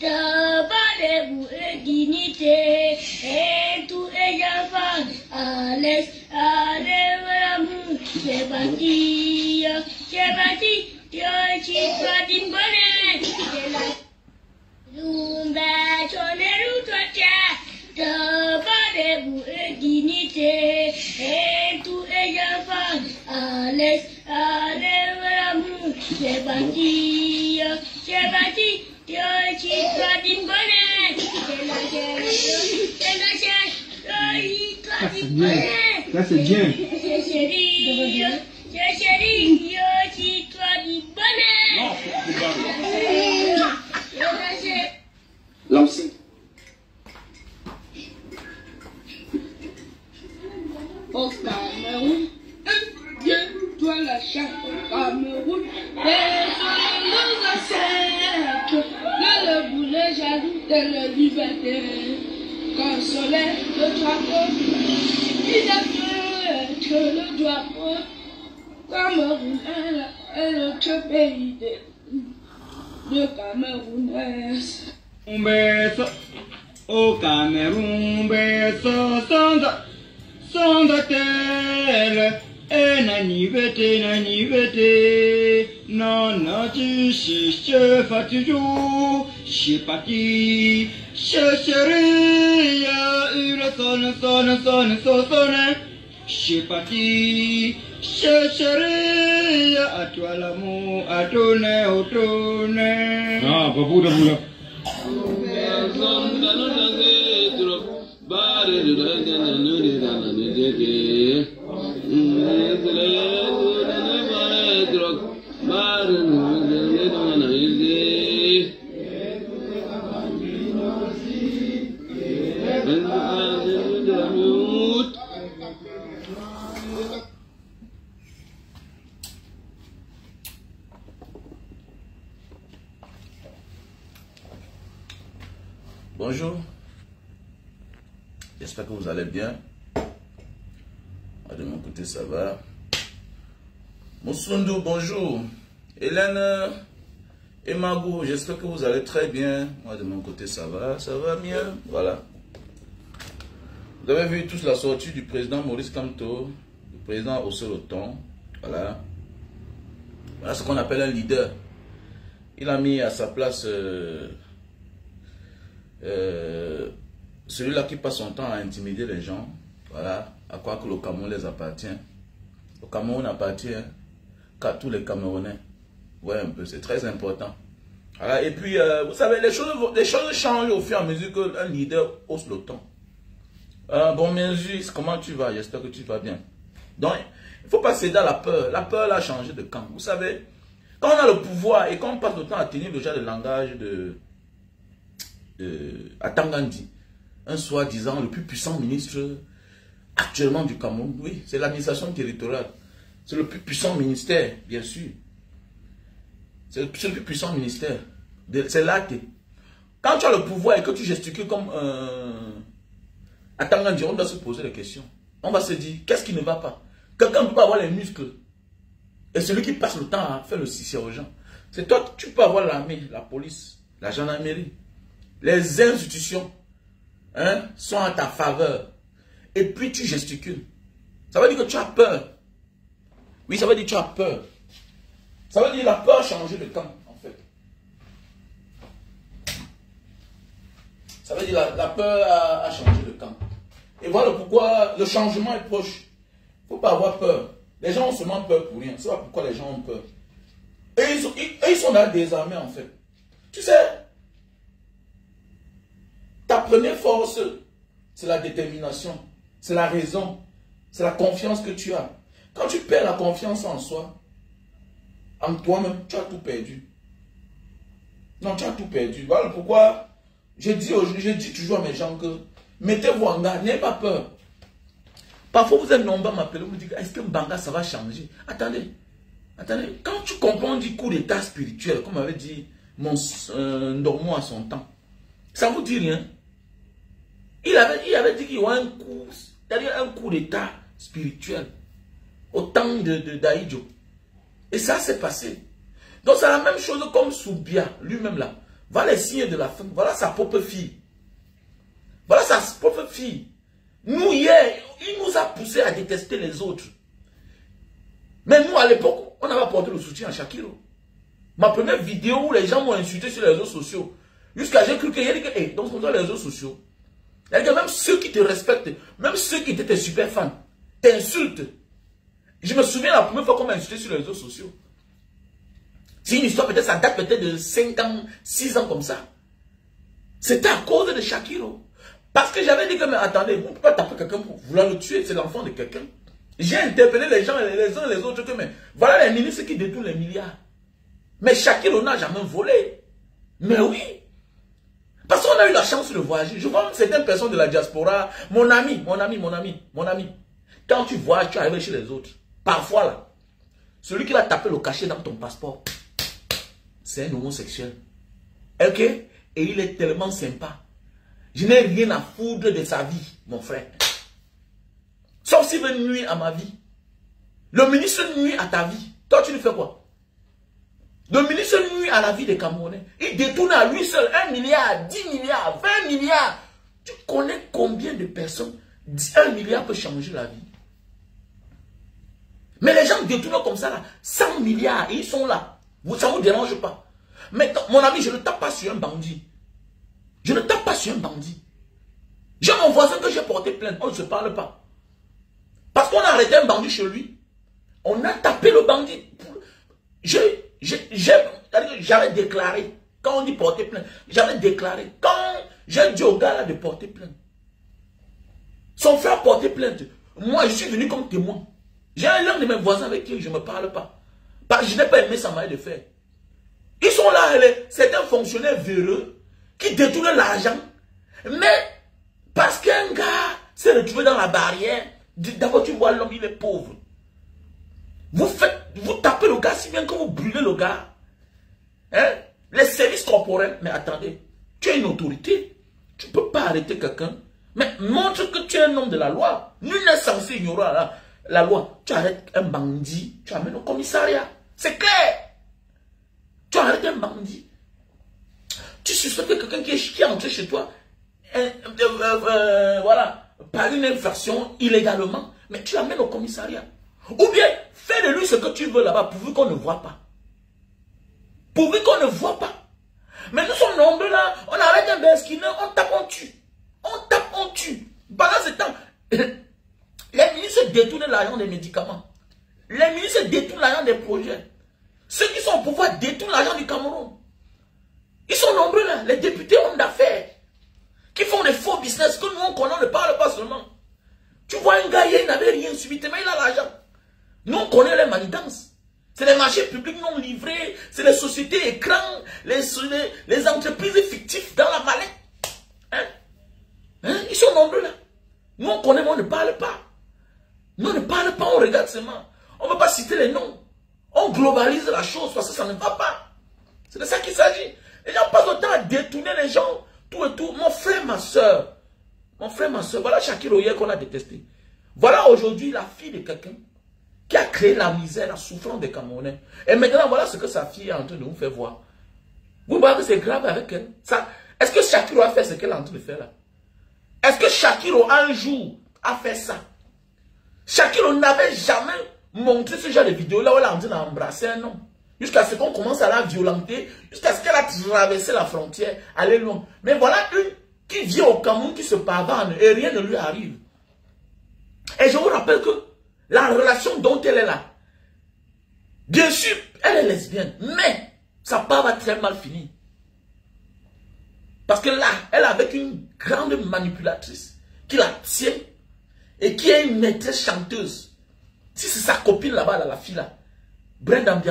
Tabarez-vous et dignité, et tous les enfants à l'aise, à l'amour. C'est parti, c'est parti, yo, tu dois d'une bonne c'est That's a gem. That's a gem. Lopsy. Cameroun, un Dieu doit la charte au Cameroun. Personne ne nous achète. Jaloux de la liberté. Soleil, le drapeau, il a fait que le drapeau. Cameroun est notre pays de, de Camerounais. Umbeso, au Cameroun, beso, sonda, sonda terre, et nanivete, nanivete, non, non, tu sais, je fais toujours, je suis parti, je chérie, il sonne, sonne, sonne, sonne, sonne, je suis parti, je chérie, à toi l'amour, à tourner, au tourner. Ah, pas pour de boulot. Bonjour. J'espère que vous allez bien. Moi, De mon côté, ça va. Moussoundou, bonjour. Hélène et Magou, j'espère que vous allez très bien. Moi, de mon côté, ça va. Ça va mieux. Voilà. Vous avez vu tous la sortie du président Maurice Kamto, du président Osseloton. Voilà. Voilà ce qu'on appelle un leader. Il a mis à sa place euh, euh, celui-là qui passe son temps à intimider les gens, voilà, à croire que le Cameroun les appartient. Le Cameroun appartient qu'à tous les Camerounais. Ouais, un peu, c'est très important. Voilà, et puis, euh, vous savez, les choses, les choses changent au fur et à mesure qu'un leader hausse le ton. Euh, bon, Menzu, comment tu vas? J'espère que tu vas bien. Donc, il ne faut pas céder à la peur. La peur a changé de camp. Vous savez, quand on a le pouvoir et qu'on passe le temps à tenir déjà le langage de, de Atangandi, un soi-disant le plus puissant ministre actuellement du Cameroun, oui, c'est l'administration territoriale. C'est le plus puissant ministère, bien sûr. C'est le, plus puissant ministère. C'est là que... Quand tu as le pouvoir et que tu gesticules comme un... Atangandi, on doit se poser des questions. On va se dire, qu'est-ce qui ne va pas? Quelqu'un ne peut pas avoir les muscles. Et celui qui passe le temps à faire le sissi aux gens. C'est toi, tu peux avoir l'armée, la police, la gendarmerie. Les institutions hein, sont à ta faveur. Et puis tu gesticules. Ça veut dire que tu as peur. Oui, ça veut dire que tu as peur. Ça veut dire que la peur a changé de camp, en fait. Ça veut dire que la, peur a, changé de camp. Et voilà pourquoi le changement est proche. Il ne faut pas avoir peur. Les gens ont seulement peur pour rien. C'est pourquoi les gens ont peur. Et ils sont, ils, sont dans des armées, en fait. Tu sais, ta première force, c'est la détermination, c'est la raison, c'est la confiance que tu as. Quand tu perds la confiance en soi, en toi-même, tu as tout perdu. Non, tu as tout perdu. Voilà pourquoi je dis, je dis toujours à mes gens que mettez-vous en garde, n'ayez pas peur. Parfois, vous êtes nombreux à m'appeler, vous me dites, est-ce que Mbanga, ça va changer? Attendez, attendez, quand tu comprends du coup d'état spirituel, comme avait dit mon euh, Ndormo à son temps, ça ne vous dit rien? Il avait, il avait dit qu'il y aurait un coup, un d'état spirituel au temps de, d'Aïdjo. Et ça s'est passé. Donc c'est la même chose comme Soubia, lui-même là. Voilà les signes de la fin. Voilà sa propre fille. Voilà sa propre fille. Nous, hier, il nous a poussé à détester les autres. Mais nous, à l'époque, on avait apporté le soutien à Shakiro. Ma première vidéo où les gens m'ont insulté sur les réseaux sociaux, jusqu'à j'ai cru a dit que, hey, dans les réseaux sociaux, a même ceux qui te respectent, même ceux qui étaient tes super fans, t'insultent. Je me souviens la première fois qu'on m'a insulté sur les réseaux sociaux. C'est une histoire, peut-être, ça date peut-être de 5 ans, 6 ans comme ça. C'était à cause de Shakiro. Parce que j'avais dit que, mais attendez, vous ne pouvez pas taper quelqu'un pour vouloir le tuer, c'est l'enfant de quelqu'un. J'ai interpellé les gens, les uns et les autres, mais voilà les ministres qui détournent les milliards. Mais Shakiro n'a jamais volé. Mais oui. Parce qu'on a eu la chance de voyager. Je vois certaines personnes de la diaspora, mon ami, mon ami, mon ami, mon ami. Quand tu voyages, tu arrives chez les autres. Parfois là, celui qui va taper le cachet dans ton passeport, c'est un homosexuel. Ok? Et il est tellement sympa. Je n'ai rien à foutre de sa vie, mon frère. Sauf s'il veut nuire à ma vie. Le ministre nuit à ta vie. Toi, tu lui fais quoi? Le ministre nuit à la vie des Camerounais. Il détourne à lui seul 1 milliard, 10 milliards, 20 milliards. Tu connais combien de personnes 1 milliard peut changer la vie? Mais les gens détournent comme ça, là, 100 milliards, et ils sont là. Ça ne vous dérange pas. Mais mon ami, je ne tape pas sur un bandit. Je ne tape pas sur un bandit. J'ai mon voisin que j'ai porté plainte. On ne se parle pas. Parce qu'on a arrêté un bandit chez lui. On a tapé le bandit. J'avais déclaré. Quand on dit porter plainte, j'avais déclaré. Quand j'ai dit au gars là de porter plainte. Son frère portait plainte. Moi, je suis venu comme témoin. J'ai un de mes voisins avec qui je ne me parle pas. Parce que je n'ai pas aimé sa manière de faire. Ils sont là, c'est un fonctionnaire véreux qui détourne l'argent. Mais parce qu'un gars s'est retrouvé dans la barrière, d'abord tu vois l'homme, il est pauvre. Vous faites, vous tapez le gars si bien que vous brûlez le gars. Hein? Les services corporels, mais attendez, tu es une autorité. Tu ne peux pas arrêter quelqu'un. Mais montre que tu es un homme de la loi. Nul n'est censé ignorer la, loi. Tu arrêtes un bandit, tu amènes au commissariat. C'est clair. Tu arrêtes un bandit. Tu suspectes que quelqu'un qui, est, entré chez toi, euh, euh, euh, voilà, par une infraction illégalement, mais tu l'amènes au commissariat. Ou bien, fais de lui ce que tu veux là-bas, pourvu qu'on ne voit pas. Pourvu qu'on ne voit pas. Mais nous sommes nombreux là, on arrête un besquineux, on tape, on tue. On tape, on tue. Pendant ce temps, les ministres détournent l'argent des médicaments. Les ministres détournent l'argent des projets. Ceux qui sont au pouvoir détournent l'argent du Cameroun. Ils sont nombreux là, les députés hommes d'affaires, qui font des faux business que nous on connaît, on ne parle pas seulement. Tu vois un gars, il n'avait rien subi, mais il a l'argent. Nous on connaît les manigances. C'est les marchés publics non livrés, c'est les sociétés écrans, les, entreprises fictives dans la mallette. Hein? Hein? Ils sont nombreux là. Nous on connaît, mais on ne parle pas. Nous on ne parle pas, on regarde seulement. On ne veut pas citer les noms. On globalise la chose parce que ça ne va pas. C'est de ça qu'il s'agit. Les gens passent le temps à détourner les gens, tout et tout. Mon frère, ma soeur, mon frère, ma soeur, voilà Shakiro hier qu'on a détesté. Voilà aujourd'hui la fille de quelqu'un qui a créé la misère, la souffrance des Camerounais. Et maintenant, voilà ce que sa fille est en train de nous faire voir. Vous voyez que c'est grave avec elle. Est-ce que Shakiro a fait ce qu'elle est en train de faire là? Est-ce que Shakiro un jour a fait ça? Shakiro n'avait jamais montré ce genre de vidéo là où elle est en train d'embrasser un homme. Jusqu'à ce qu'on commence à la violenter, jusqu'à ce qu'elle a traversé la frontière, aller loin. Mais voilà une qui vient au Cameroun, qui se pavane et rien ne lui arrive. Et je vous rappelle que la relation dont elle est là, bien sûr, elle est lesbienne, mais sa part va très mal finir. Parce que là, elle est avec une grande manipulatrice qui la tient et qui est une maîtresse chanteuse. Si c'est sa copine là-bas, la fille là, Brenda mal,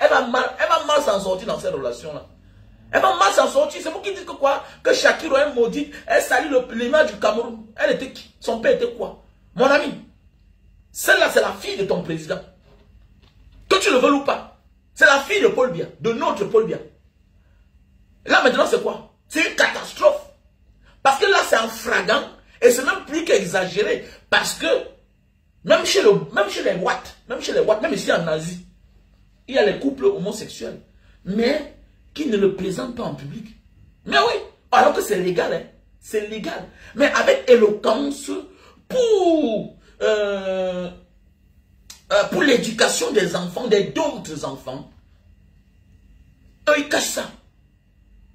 elle va mal, elle va mal s'en sortir dans cette relation-là. Elle va mal s'en sortir. C'est vous qui dites que quoi? Que Shakiro est maudit, elle salit l'image du Cameroun. Elle était qui? Son père était quoi? Mon ami, celle-là, c'est la fille de ton président. Que tu le veux ou pas. C'est la fille de Paul Biya, de notre Paul Biya. Là, maintenant, c'est quoi? C'est une catastrophe. Parce que là, c'est un fragant. Et c'est même plus qu'exagéré. Parce que, même chez, les Watts, même chez les Watts, même ici en Asie, il y a les couples homosexuels, mais qui ne le présente pas en public. Mais oui, alors que c'est légal, hein. c'est légal. Mais avec éloquence pour, euh, euh, pour l'éducation des enfants, des d'autres enfants. Eux, ils cachent ça.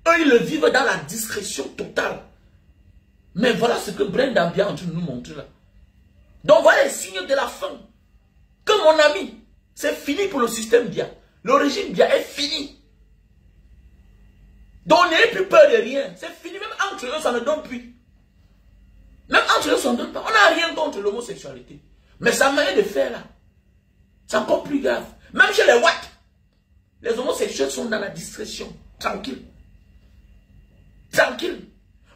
Eux, ils le vivent dans la discrétion totale. Mais voilà ce que Brenda bien en train de nous montrer là. Donc voilà les signes de la fin. Que mon ami, c'est fini pour le système bien. Le régime bien est fini. Donc n'ayez plus peur de rien. C'est fini. Même entre eux, ça ne donne plus. Même entre eux, donne pas. On n'a rien contre l'homosexualité. Mais sa manière de faire là, c'est encore plus grave. Même chez les Watts, les homosexuels sont dans la discrétion. Tranquille. Tranquille.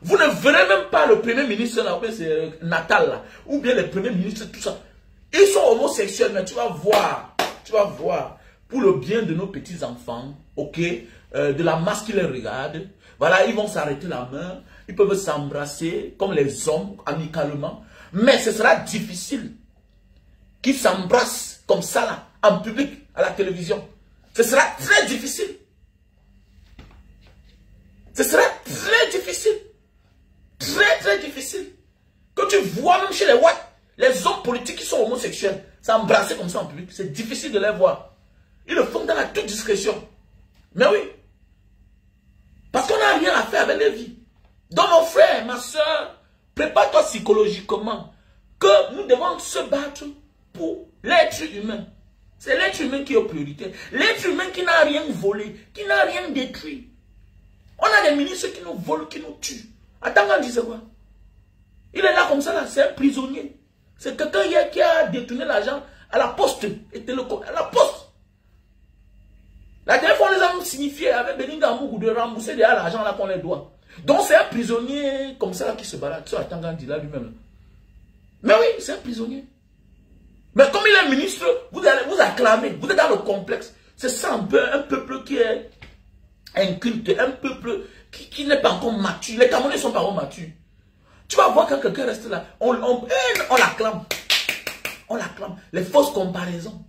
Vous ne verrez même pas le premier ministre c'est euh, Natal là, ou bien le premier ministre, tout ça. Ils sont homosexuels, mais tu vas voir, tu vas voir, pour le bien de nos petits-enfants, ok, euh, de la masse qui les regarde, voilà, ils vont s'arrêter la main, ils peuvent s'embrasser comme les hommes, amicalement, mais ce sera difficile qu'ils s'embrassent comme ça là, en public, à la télévision. Ce sera très difficile. Ce sera très difficile. Très, très difficile. Que tu vois même chez les Watts, les hommes politiques qui sont homosexuels, s'embrasser comme ça en public, c'est difficile de les voir. Ils le font dans la toute discrétion. Mais oui. Parce qu'on n'a rien à faire avec les vies. Donc mon frère, ma soeur, prépare-toi psychologiquement que nous devons se battre pour l'être humain. C'est l'être humain qui est au priorité. L'être humain qui n'a rien volé, qui n'a rien détruit. On a des ministres qui nous volent, qui nous tuent. Attends, on disait quoi? Il est là comme ça, là, c'est un prisonnier. C'est quelqu'un qui a détourné l'argent à la poste. À la poste. La dernière fois, on les a signifié avec Beninga Mougou de rembourser l'argent là qu'on les doit. Donc c'est un prisonnier comme ça là, qui se balade. Tu attends, dit là lui-même. Mais oui, c'est un prisonnier. Mais comme il est ministre, vous allez vous acclamer. Vous êtes dans le complexe. C'est ça un peu un peuple qui est inculte, un peuple qui, n'est pas encore mature. Les Camerounais sont pas encore matures. Tu vas voir quand quelqu'un reste là, on, on, on l'acclame. On l'acclame. Les fausses comparaisons.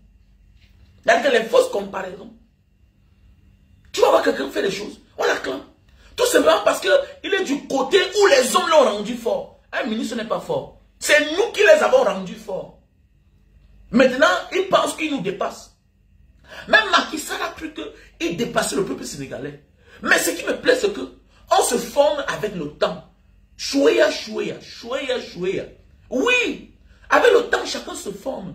Les fausses comparaisons. Tu vas voir quelqu'un faire des choses, on l'acclame. Tout simplement parce qu'il est du côté où les hommes l'ont rendu fort. Un ministre n'est pas fort. C'est nous qui les avons rendus forts. Maintenant, il pense qu'il nous dépasse. Même Macky Sall a cru qu'il dépassait le peuple sénégalais. Mais ce qui me plaît, c'est que on se forme avec le temps. Chouéa, chouéa, chouéa, chouéa. Oui, avec le temps, chacun se forme.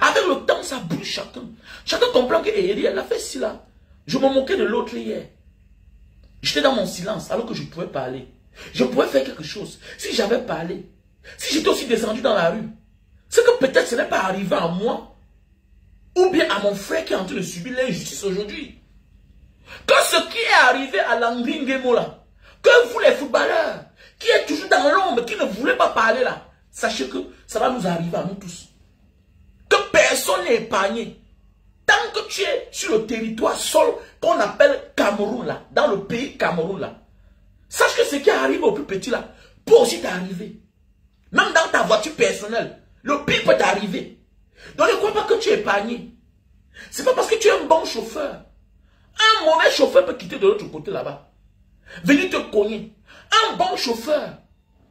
Avec le temps, ça bouge chacun. Chacun comprend que eh, elle a fait cela. Je me moquais de l'autre hier. J'étais dans mon silence alors que je pouvais parler. Je pouvais faire quelque chose. Si j'avais parlé, si j'étais aussi descendu dans la rue, c'est que peut-être ce n'est pas arrivé à moi ou bien à mon frère qui est en train de subir l'injustice aujourd'hui. Que ce qui est arrivé à Langringemo là, que vous les footballeurs, qui êtes toujours dans l'ombre, qui ne voulez pas parler là, sachez que ça va nous arriver à nous tous. Que personne n'est épargné. Tant que tu es sur le territoire sol qu'on appelle Cameroun là, dans le pays Cameroun là, sache que ce qui arrive au plus petit là, peut aussi t'arriver. Même dans ta voiture personnelle, le pire peut t'arriver. Donc ne crois pas que tu es épargné. C'est pas parce que tu es un bon chauffeur. Un mauvais chauffeur peut quitter de l'autre côté là-bas. Venir te cogner. Un bon chauffeur,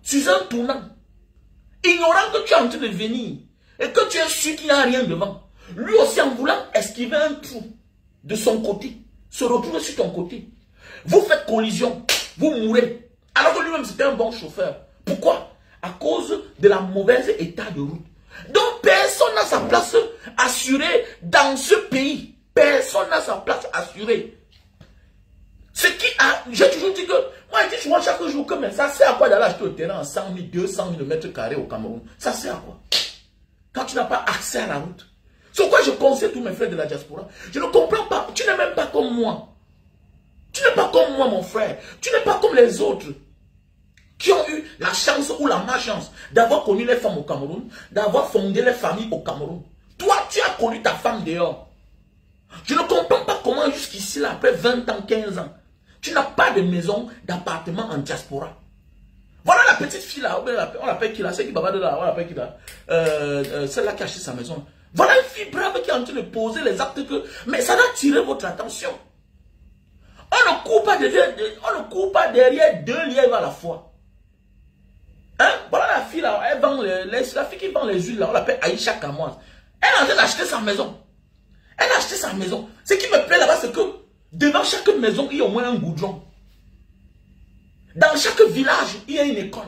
sur un tournant, ignorant que tu es en train de venir et que tu es sûr qu'il n'y a rien devant, lui aussi, en voulant esquiver un trou de son côté, se retrouve sur ton côté. Vous faites collision, vous mourrez. Alors que lui-même, c'était un bon chauffeur. Pourquoi? À cause de la mauvaise état de route. Donc, personne n'a sa place assurée dans ce pays. Personne n'a sa place assurée. Ce qui a, j'ai toujours dit que, moi je dis souvent chaque jour que mais ça sert à quoi d'aller acheter au terrain en 100 000, 200 000 mètres carrés au Cameroun? Ça sert à quoi? Quand tu n'as pas accès à la route. C'est pourquoi je conseille tous mes frères de la diaspora. Je ne comprends pas. Tu n'es même pas comme moi. Tu n'es pas comme moi, mon frère. Tu n'es pas comme les autres qui ont eu la chance ou la malchance d'avoir connu les femmes au Cameroun, d'avoir fondé les familles au Cameroun. Toi, tu as connu ta femme dehors. Je ne comprends pas comment jusqu'ici, après 20 ans, 15 ans, tu n'as pas de maison, d'appartement en diaspora. Voilà la petite fille là, on l'appelle qui là, c'est qui baba de là, on l'appelle qui là, euh, euh, celle-là qui a acheté sa maison. Voilà une fille brave qui est en train de poser les actes que... Mais ça doit tirer votre attention. On ne court pas derrière, deux lièvres à la fois. Hein? Voilà la fille là, elle vend les, la fille qui vend les huiles là, on l'appelle Aïcha Kamoise. Elle est en train d'acheter sa maison. Elle a acheté sa maison. Ce qui me plaît là-bas, c'est que devant chaque maison, il y a au moins un goudron. Dans chaque village, il y a une école.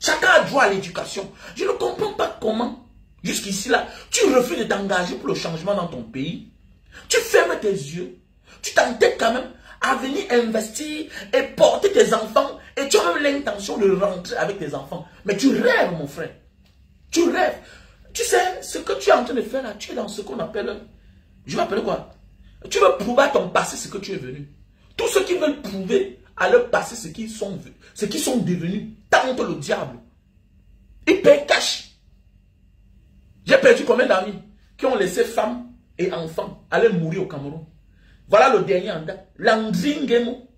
Chacun a droit à l'éducation. Je ne comprends pas comment, jusqu'ici là, tu refuses de t'engager pour le changement dans ton pays. Tu fermes tes yeux. Tu t'entêtes quand même à venir investir et porter tes enfants. Et tu as même l'intention de rentrer avec tes enfants. Mais tu rêves, mon frère. Tu rêves. Tu sais, ce que tu es en train de faire là, tu es dans ce qu'on appelle... Je m'appelle quoi? Tu veux prouver à ton passé ce que tu es venu. Tous ceux qui veulent prouver à leur passé ce qu'ils sont, ce sont devenus, tentent le diable. Ils payent cash. J'ai perdu combien d'amis qui ont laissé femmes et enfants aller mourir au Cameroun? Voilà le dernier en date. Langzingemo.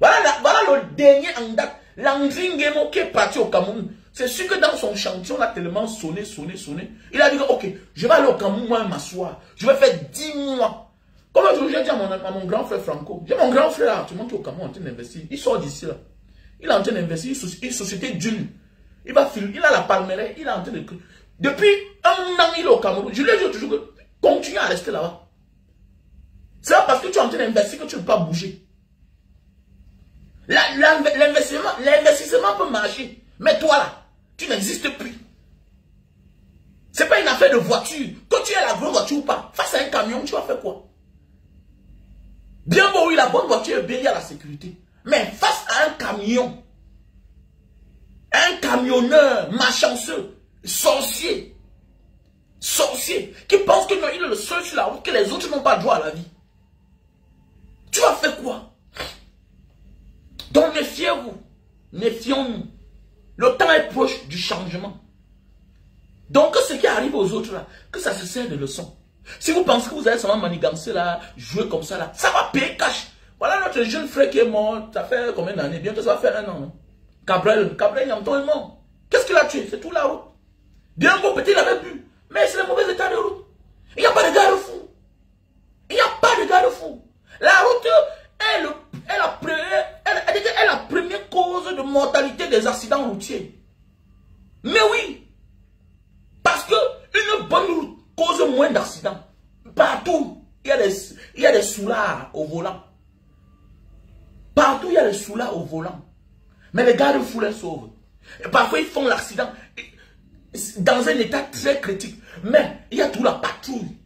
Voilà, voilà le dernier en date. Langzingemo qui est parti au Cameroun. C'est sûr que dans son chantier, on a tellement sonné, sonné, sonné. Il a dit, ok, je vais aller au Cameroun, moi, m'asseoir. Je vais faire 10 mois. Comme j'ai dit à mon, grand frère Franco, j'ai mon grand frère actuellement qui est au Cameroun en train d'investir. Il sort d'ici là. Il est en train d'investir une société d'une. Il va filmer, il a la palmeraie, il est en train de... Depuis un an, il est au Cameroun. Je lui ai toujours que continue à rester là-bas. C'est pas parce que tu es en train d'investir que tu ne peux pas bouger. L'investissement peut marcher. Mais toi là, tu n'existes plus. Ce n'est pas une affaire de voiture. Quand tu as la grosse voiture ou pas, face à un camion, tu vas faire quoi? Bien beau, oui, la bonne voiture, bien, il y a la sécurité. Mais face à un camion, un camionneur malchanceux, sorcier, sorcier, qui pense que non, il est le seul sur la route, que les autres n'ont pas droit à la vie. Tu vas faire quoi? Donc méfiez-vous, méfions-nous. Le temps est proche du changement. Donc ce qui arrive aux autres là, que ça se sert de leçon. Si vous pensez que vous allez seulement manigancer là, jouer comme ça là, ça va payer cash. Voilà notre jeune frère qui est mort, ça fait combien d'années? Bientôt ça va faire un an. Non? Cabrel, Cabrel Yamton est mort. Qu'est-ce qu'il a tué? C'est tout route. Bien beau, petit, il avait bu. Mais c'est le mauvais état de route. Il n'y a pas de garde-fou. Il n'y a pas de garde-fou. La route est, est, la, elle, est la première cause de mortalité des accidents routiers. Mais oui. Parce que une bonne route cause moins d'accidents. Partout, il y a des, soulards au volant. Partout, il y a des soulards au volant. Mais les gardes-fous les sauvent. Parfois, ils font l'accident dans un état très critique. Mais il y a tout la patrouille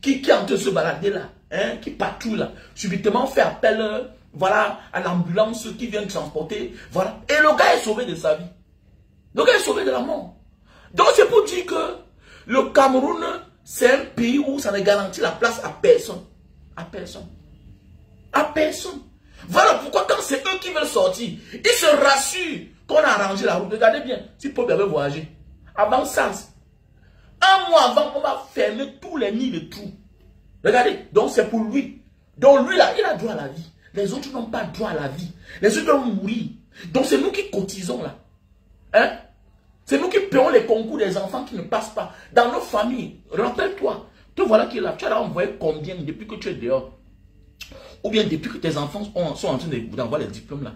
qui, qui est en train de se balader là, hein, qui patrouille là. Subitement, fait appel euh, voilà, à l'ambulance qui vient transporter. Voilà. Et le gars est sauvé de sa vie. Le gars est sauvé de la mort. Donc, c'est pour dire que le Cameroun, c'est un pays où ça ne garantit la place à personne. À personne. À personne. Voilà pourquoi quand c'est eux qui veulent sortir, ils se rassurent qu'on a arrangé la route. Regardez bien, si Paul avait voyagé, avant ça, un mois avant, on va fermer tous les nids de trous. Regardez, donc c'est pour lui. Donc lui là, il a droit à la vie. Les autres n'ont pas droit à la vie. Les autres doivent mourir. Donc c'est nous qui cotisons là. Hein? C'est nous qui payons les concours des enfants qui ne passent pas. Dans nos familles, rappelle-toi, te voilà qui est là. Tu as envoyé combien depuis que tu es dehors? Ou bien depuis que tes enfants sont en train d'envoyer les diplômes là?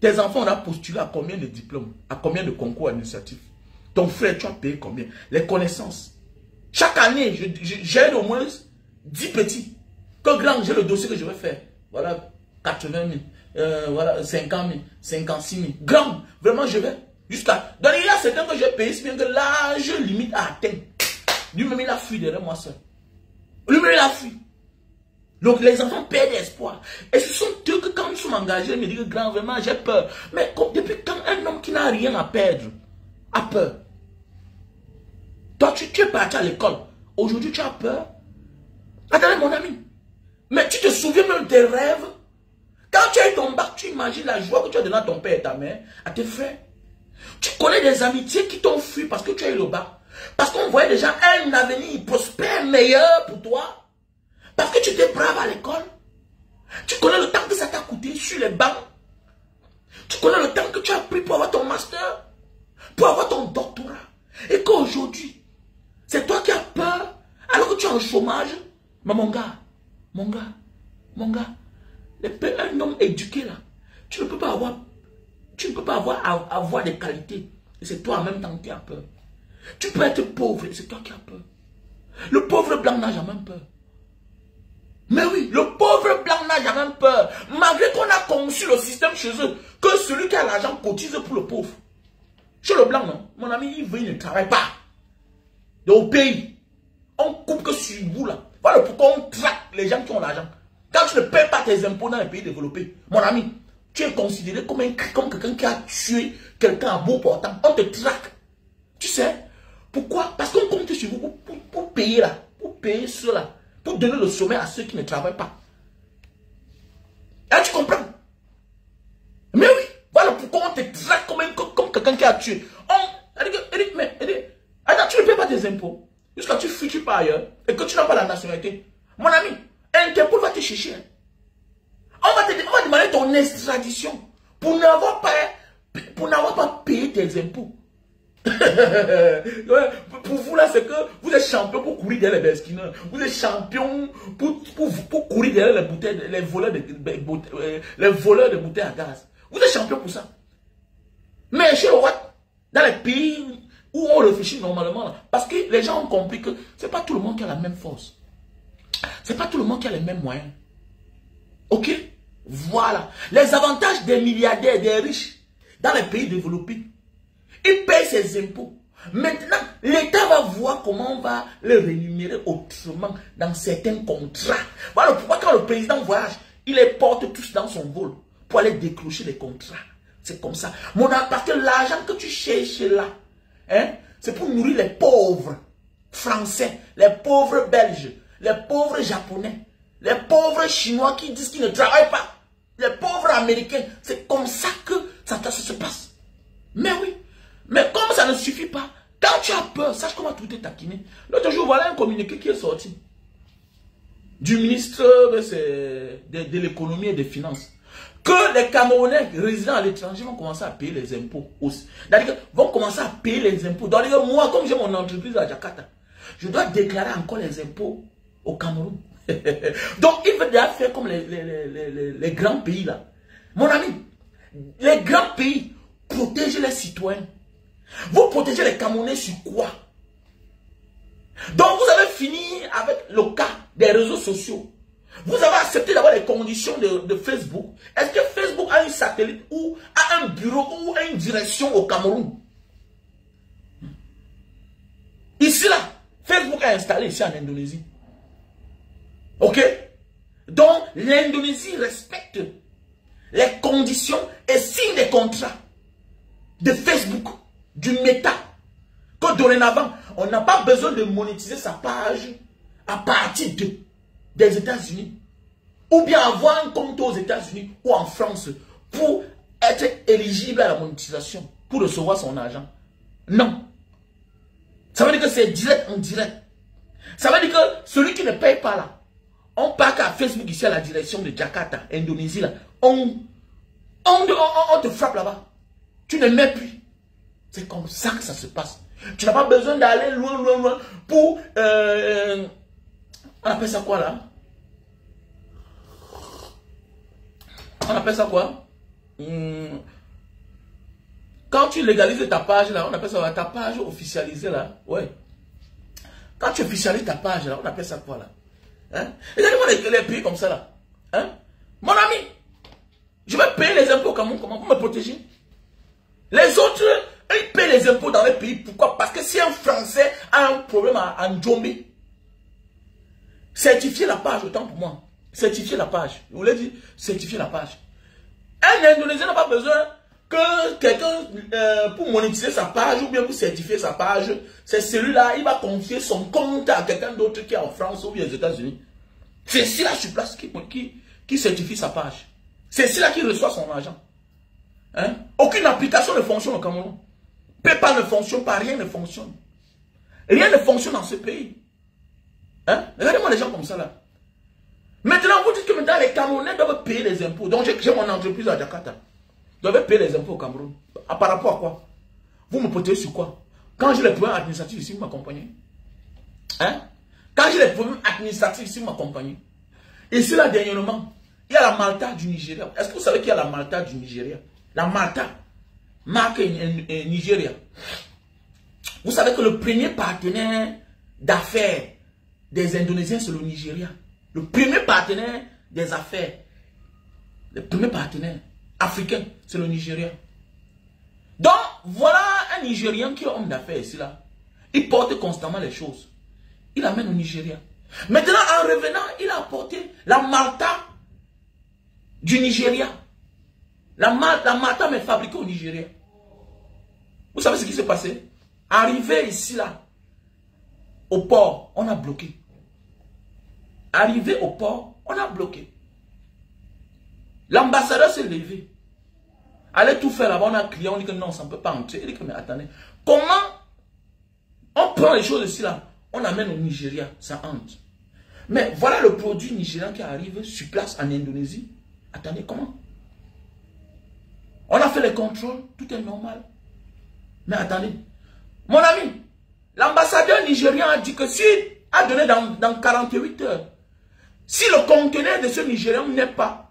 Tes enfants, ont postulé à combien de diplômes? À combien de concours administratifs? Ton frère, tu as payé combien? Les connaissances. Chaque année, j'ai au moins 10 petits. Que grand, j'ai le dossier que je vais faire. Voilà, 80 000, euh, voilà, 50 000, 56 000. Grand, vraiment, je vais. Jusqu'à. Donc il y a certains que j'ai payé, c'est bien que l'âge limite a atteint. Lui-même, il a fui derrière moi seul. Lui-même, il a fui. Donc les enfants perdent espoir. Et ce sont eux que quand ils sont engagés, ils me disent, grand, vraiment, j'ai peur. Mais depuis quand un homme qui n'a rien à perdre a peur? Toi, tu, es parti à l'école. Aujourd'hui, tu as peur. Attendez, mon ami. Mais tu te souviens même des rêves Quand tu as eu ton bac, tu imagines la joie que tu as donné à ton père et ta mère, à tes frères. Tu connais des amitiés qui t'ont fui parce que tu as eu le bas. Parce qu'on voyait déjà un avenir prospère, meilleur pour toi. Parce que tu étais brave à l'école. Tu connais le temps que ça t'a coûté sur les bancs. Tu connais le temps que tu as pris pour avoir ton master, pour avoir ton doctorat. Et qu'aujourd'hui, c'est toi qui as peur alors que tu es en chômage. Mais mon gars, mon gars, mon gars, un homme éduqué là, tu ne peux pas avoir, tu ne peux pas avoir, avoir des qualités. Et c'est toi en même temps qui as peur. Tu peux être pauvre c'est toi qui as peur. Le pauvre blanc n'a jamais peur. Mais oui, le pauvre blanc n'a jamais peur. Malgré qu'on a conçu le système chez eux, que celui qui a l'argent cotise pour le pauvre. Chez le blanc, non. Mon ami, il veut, il ne travaille pas. Au pays, on coupe que sur vous là. Voilà pourquoi on traque les gens qui ont l'argent. Quand tu ne payes pas tes impôts dans les pays développés, mon ami, tu es considéré comme, un, comme quelqu'un qui a tué quelqu'un à bout portant. On te traque. Tu sais Pourquoi? Parce qu'on compte sur vous pour, payer là, pour payer cela, pour donner le sommet à ceux qui ne travaillent pas. Là, tu comprends? Mais oui, voilà pourquoi on te traque comme, comme quelqu'un qui a tué. On, attends, tu ne payes pas tes impôts jusqu'à tu fuis pas ailleurs et que tu n'as pas la nationalité. Mon ami, Interpol va te chercher. On va te on va demander ton extradition pour n'avoir pas, pour n'avoir pas payé tes impôts. pour vous là, c'est que vous êtes champion pour courir derrière les besquineurs. Vous êtes champion pour, pour, pour, courir derrière les voleurs de, euh, les voleurs de bouteilles à gaz. Vous êtes champion pour ça. Mais chez le Watt, dans les pays où on réfléchit normalement, parce que les gens ont compris que c'est pas tout le monde qui a la même force. C'est pas tout le monde qui a les mêmes moyens. Ok? Voilà. Les avantages des milliardaires, des riches, dans les pays développés. Ils payent ses impôts. Maintenant, l'État va voir comment on va les rémunérer autrement dans certains contrats. Voilà pourquoi quand le président voyage, il les porte tous dans son vol pour aller décrocher les contrats. C'est comme ça. Mon, parce que l'argent que tu cherches là, hein, c'est pour nourrir les pauvres français, les pauvres belges, les pauvres japonais, les pauvres chinois qui disent qu'ils ne travaillent pas, les pauvres américains. C'est comme ça que ça, se passe. Mais oui, mais comme ça ne suffit pas, quand tu as peur, sache comment tout est taquiné. L'autre jour, voilà un communiqué qui est sorti du ministre de, de l'économie et des finances que les Camerounais résidant à l'étranger vont commencer à payer les impôts aussi. C'est-à-dire vont commencer à payer les impôts. Donc, moi, comme j'ai mon entreprise à Jakarta, je dois déclarer encore les impôts au Cameroun. Donc, il veut déjà faire comme les, les, grands pays là. Mon ami, les grands pays protègent les citoyens. Vous protégez les Camerounais sur quoi? Donc, vous avez fini avec le cas des réseaux sociaux. Vous avez accepté d'avoir les conditions de, Facebook. Est-ce que Facebook a un satellite ou a un bureau ou a une direction au Cameroun? Ici là, Facebook a installé ici en Indonésie. Ok? Donc, l'Indonésie respecte les conditions et signe des contrats de Facebook, du méta. Que dorénavant, on n'a pas besoin de monétiser sa page à partir de, des États-Unis. Ou bien avoir un compte aux États-Unis ou en France pour être éligible à la monétisation, pour recevoir son argent. Non. Ça veut dire que c'est direct en direct. Ça veut dire que celui qui ne paye pas là, on part à Facebook ici à la direction de Jakarta, Indonésie là, on, on, te frappe là-bas. Tu ne mets plus. C'est comme ça que ça se passe. Tu n'as pas besoin d'aller loin, loin, loin pour... Euh, on appelle ça quoi là? On appelle ça quoi? Hmm. Quand tu légalises ta page là, on appelle ça ta page officialisée là. Ouais. Quand tu officialises ta page, là, on appelle ça quoi là? Hein? Regardez-moi les, les, pays comme ça là. Hein? Mon ami, je vais payer les impôts comment, comment? Pour me protéger. Les autres, ils payent les impôts dans les pays. Pourquoi? Parce que si un Français a un problème à, à certifier la page, autant pour moi. Certifier la page. Je voulais dire, certifier la page. Un Indonésien n'a pas besoin que quelqu'un, euh, pour monétiser sa page ou bien pour certifier sa page, c'est celui-là, il va confier son compte à quelqu'un d'autre qui est en France ou bien aux États-Unis. C'est celui-là sur place qui, qui, certifie sa page. C'est celui-là qui reçoit son argent. Hein? Aucune application ne fonctionne au Cameroun. PayPal ne fonctionne pas, rien ne fonctionne. Rien ne fonctionne dans ce pays. Hein? Regardez-moi les gens comme ça là. Maintenant, vous dites que maintenant les Camerounais doivent payer les impôts. Donc j'ai mon entreprise à Jakarta devez payer les impôts au Cameroun. Ah, par rapport à quoi? Vous me protégez sur quoi? Quand j'ai les problèmes administratifs ici, vous m'accompagnez? Hein? Quand j'ai les problèmes administratifs ici, vous m'accompagnez? Et là, dernièrement, Il y a la Malta du Nigeria. Est-ce que vous savez qu'il y a la Malta du Nigeria? La Malta, marque Nigeria. Vous savez que le premier partenaire d'affaires des Indonésiens, c'est le Nigeria. Le premier partenaire des affaires, le premier partenaire africain, c'est le Nigeria. Donc, voilà un Nigérien qui est homme d'affaires ici, là. Il porte constamment les choses. Il amène au Nigeria. Maintenant, en revenant, il a apporté la Malta du Nigeria. La, la Malta mais fabriquée au Nigeria. Vous savez ce qui s'est passé? Arrivé ici, là, au port, on a bloqué. Arrivé au port, on a bloqué. L'ambassadeur s'est levé. Allez tout faire là-bas, on a crié, on dit que non, ça ne peut pas entrer. Il dit que mais attendez, comment on prend les choses ici là, on amène au Nigeria, ça entre. Mais voilà le produit nigérian qui arrive sur place en Indonésie. Attendez, comment? On a fait les contrôles, tout est normal. Mais attendez, mon ami, l'ambassadeur nigérien a dit que si, a donné dans, dans 48 heures, si le conteneur de ce Nigérian n'est pas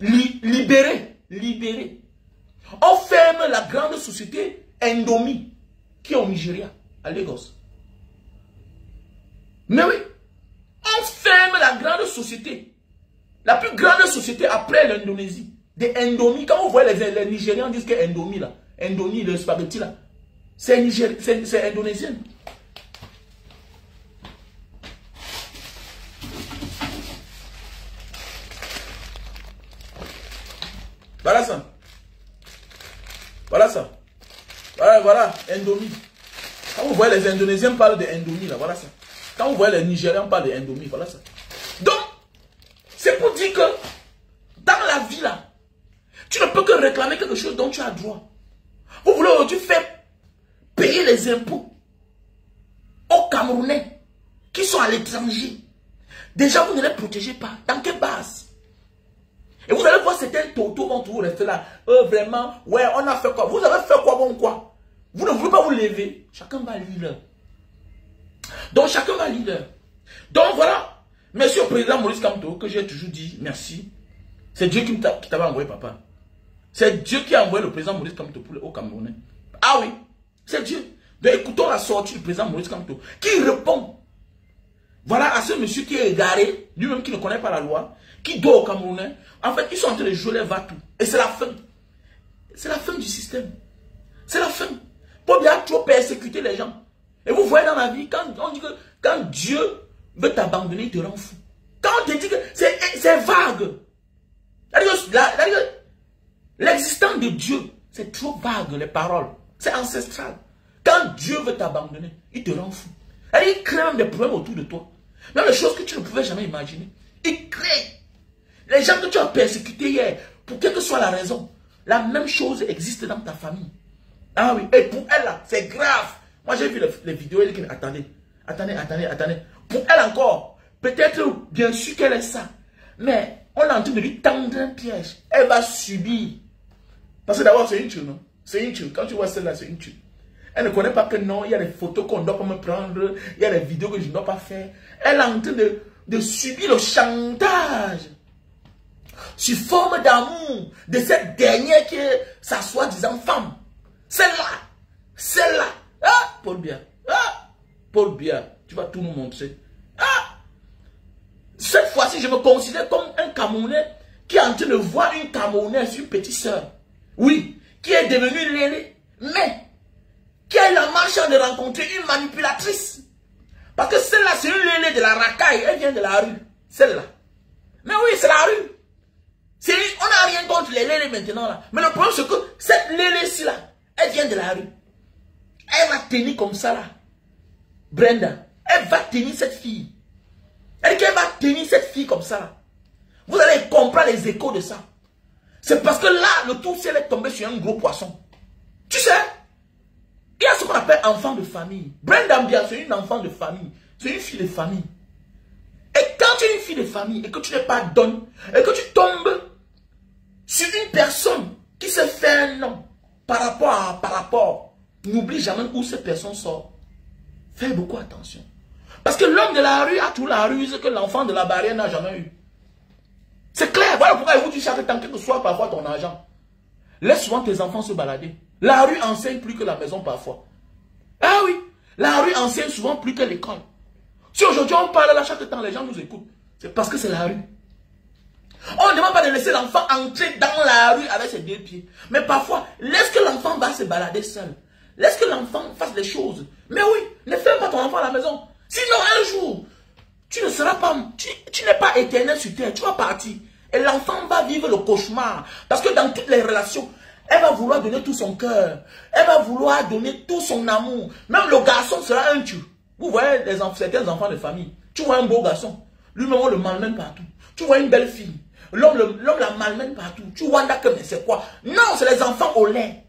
libéré, libéré, on ferme la grande société Endomi qui est au Nigeria, à Lagos. Mais oui, on ferme la grande société, la plus grande société après l'Indonésie, de Endomi. Quand vous voyez les, Nigériens disent que Endomi là, Endomi, le spaghetti là, c'est indonésien. Voilà ça. Voilà ça. Voilà, voilà, Indomie. Quand vous voyez les Indonésiens parlent de Indomie, là, voilà ça. Quand vous voyez les Nigériens parlent de Indomie, voilà ça. Donc, c'est pour dire que dans la vie là, tu ne peux que réclamer quelque chose dont tu as droit. Vous voulez aujourd'hui faire payer les impôts aux Camerounais qui sont à l'étranger. Déjà, vous ne les protégez pas. Dans quelle base? Et vous allez voir certains toto vont toujours rester là. Euh, vraiment, ouais, on a fait quoi? Vous avez fait quoi bon quoi? Vous ne voulez pas vous lever? Chacun va lire. Donc chacun va lire. Donc voilà. Monsieur le président Maurice Kamto, que j'ai toujours dit merci. C'est Dieu qui t'avait envoyé papa. C'est Dieu qui a envoyé le président Maurice Kamto haut Camerounais. Ah oui, c'est Dieu. Donc écoutons la sortie du président Maurice Kamto qui répond. Voilà à ce monsieur qui est égaré, lui-même qui ne connaît pas la loi, qui doit au Camerounais. En fait, ils sont en train de jouer les va Et c'est la fin. C'est la fin du système. C'est la fin. Pour bien trop persécuter les gens. Et vous voyez dans la vie, quand on dit que quand Dieu veut t'abandonner, il te rend fou. Quand on te dit que c'est vague. L'existence de Dieu, c'est trop vague, les paroles. C'est ancestral. Quand Dieu veut t'abandonner, il te rend fou. Il crée même des problèmes autour de toi. Même les choses que tu ne pouvais jamais imaginer. Il crée. Les gens que tu as persécutés hier, pour quelle que soit la raison, la même chose existe dans ta famille. Ah oui, et pour elle, c'est grave. Moi, j'ai vu les, vidéos, elle dit, attendez, attendez, attendez, attendez. Pour elle encore, peut-être, bien sûr qu'elle est ça. Mais on est en train de lui tendre un piège. Elle va subir. Parce que d'abord, c'est une tue, non? C'est une tue. Quand tu vois celle-là, c'est une tue. Elle ne connaît pas que non, il y a des photos qu'on ne doit pas me prendre, il y a des vidéos que je ne dois pas faire. Elle est en train de, de subir le chantage sur forme d'amour de cette dernière qui est sa soi-disant femme. Celle-là, celle-là. Ah, Paul Bia. Ah, Paul Bia, tu vas tout nous montrer. Ah, cette fois-ci, je me considère comme un Camerounais qui est en train de voir une Camerounaise, une petite soeur. Oui, qui est devenue l'aînée, mais qui a eu la marche de rencontrer une manipulatrice. Parce que celle-là, c'est une de la racaille, elle vient de la rue. Celle-là. Mais oui, c'est la rue. On n'a rien contre les lélés maintenant là. Mais le problème c'est que cette lélé-ci là, elle vient de la rue. Elle va tenir comme ça là. Brenda, elle va tenir cette fille. Elle, elle va tenir cette fille comme ça là. Vous allez comprendre les échos de ça. C'est parce que là, le tout ciel est tombé sur un gros poisson. Tu sais, il y a ce qu'on appelle enfant de famille. Brenda bien, c'est une enfant de famille. C'est une fille de famille. Et quand tu es une fille de famille et que tu n'es pas donne, et que tu tombes sur une personne qui se fait un nom par rapport à par rapport, n'oublie jamais où cette personne sort. Fais beaucoup attention. Parce que l'homme de la rue a tout la ruse que l'enfant de la barrière n'a jamais eu. C'est clair. Voilà pourquoi il vous dit chaque temps, quel que soit parfois ton argent. Laisse souvent tes enfants se balader. La rue enseigne plus que la maison parfois. Ah oui, la rue enseigne souvent plus que l'école. Si aujourd'hui on parle là chaque temps, les gens nous écoutent. C'est parce que c'est la rue. On ne demande pas de laisser l'enfant entrer dans la rue avec ses deux pieds. Mais parfois, laisse que l'enfant va se balader seul. Laisse que l'enfant fasse des choses. Mais oui, ne fais pas ton enfant à la maison. Sinon, un jour, tu ne seras pas, tu, n'es pas éternel sur terre. Tu vas partir. Et l'enfant va vivre le cauchemar. Parce que dans toutes les relations, elle va vouloir donner tout son cœur. Elle va vouloir donner tout son amour. Même le garçon sera un tu. Vous voyez certains enfants de famille. Tu vois un beau garçon. Lui-même, on le malmène partout. Tu vois une belle fille. L'homme la malmène partout. Tu vois que mais c'est quoi? Non, c'est les enfants au lait.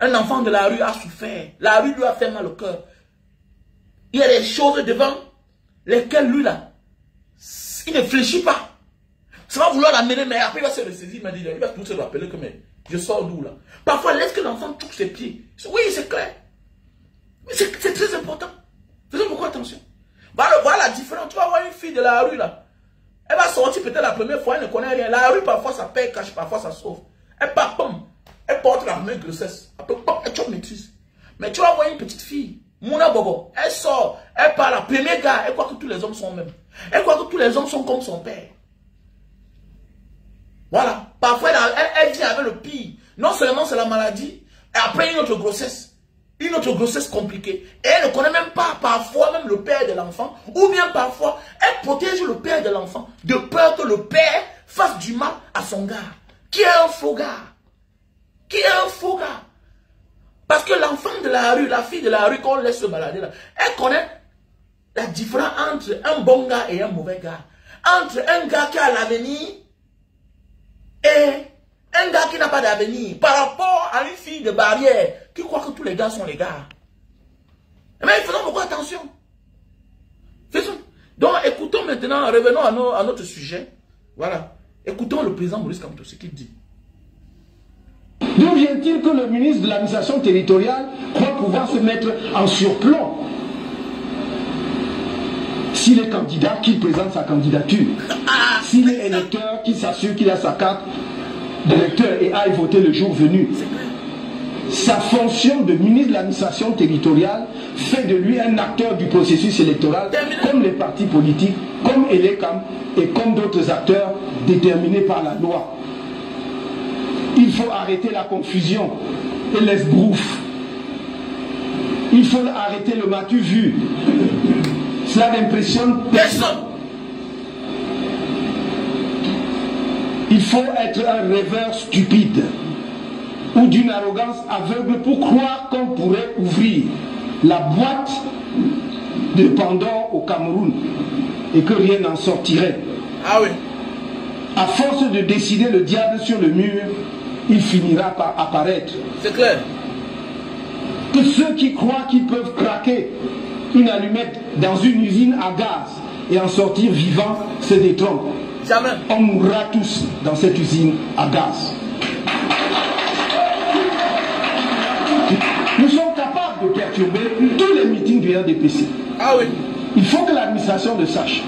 Un enfant de la rue a souffert. La rue lui a fait mal au cœur. Il y a des choses devant lesquelles lui là, il ne fléchit pas. Ça va vouloir l'amener, mais après il va se ressaisir, il va tout se rappeler que je sors d'où là? Parfois, laisse que l'enfant touche ses pieds. Oui, c'est clair. C'est très important. Faisons beaucoup attention. Voilà, voilà la différence. Tu vas voir une fille de la rue là. Elle va sortir peut-être la première fois, elle ne connaît rien. La rue, parfois, ça paye cache, parfois, ça sauve. Elle part, Elle porte la première grossesse. Après, pom, elle chope maîtrise. Mais tu vas voir une petite fille. Mouna Bobo. Elle sort. Elle part la première gars. Elle croit que tous les hommes sont mêmes. Elle croit que tous les hommes sont comme son père. Voilà. Parfois, elle, elle vit avec le pire. Non seulement c'est la maladie, et après une autre grossesse une autre grossesse compliquée. Et elle ne connaît même pas parfois même le père de l'enfant. Ou bien parfois, elle protège le père de l'enfant de peur que le père fasse du mal à son gars. Qui est un faux gars? Qui est un faux gars? Parce que l'enfant de la rue, la fille de la rue qu'on laisse se balader là, elle connaît la différence entre un bon gars et un mauvais gars. Entre un gars qui a l'avenir et un gars qui n'a pas d'avenir par rapport à une fille de barrière qui croit que tous les gars sont les gars. Mais faisons beaucoup attention. Faisons. Donc écoutons maintenant, revenons à, notre sujet. Voilà. Écoutons le président Maurice Kamto, ce qu'il dit. D'où vient-il que le ministre de l'administration territoriale croit pouvoir se mettre en surplomb S'il est candidat, qu'il présente sa candidature? S'il est électeur, qu'il s'assure qu'il a sa carte d'électeur et aille voter le jour venu. Sa fonction de ministre de l'administration territoriale fait de lui un acteur du processus électoral, comme les partis politiques, comme Elecam et comme d'autres acteurs déterminés par la loi. Il faut arrêter la confusion et l'esbrouf. Il faut arrêter le matu vu. Cela n'impressionne personne. Il faut être un rêveur stupide ou d'une arrogance aveugle pour croire qu'on pourrait ouvrir la boîte de Pandore au Cameroun et que rien n'en sortirait. Ah oui. À force de décider le diable sur le mur, il finira par apparaître. C'est clair. Que ceux qui croient qu'ils peuvent craquer une allumette dans une usine à gaz et en sortir vivant se détrompent. On mourra tous dans cette usine à gaz. Nous sommes capables de perturber tous les meetings du RDPC. Ah oui. Il faut que l'administration le sache.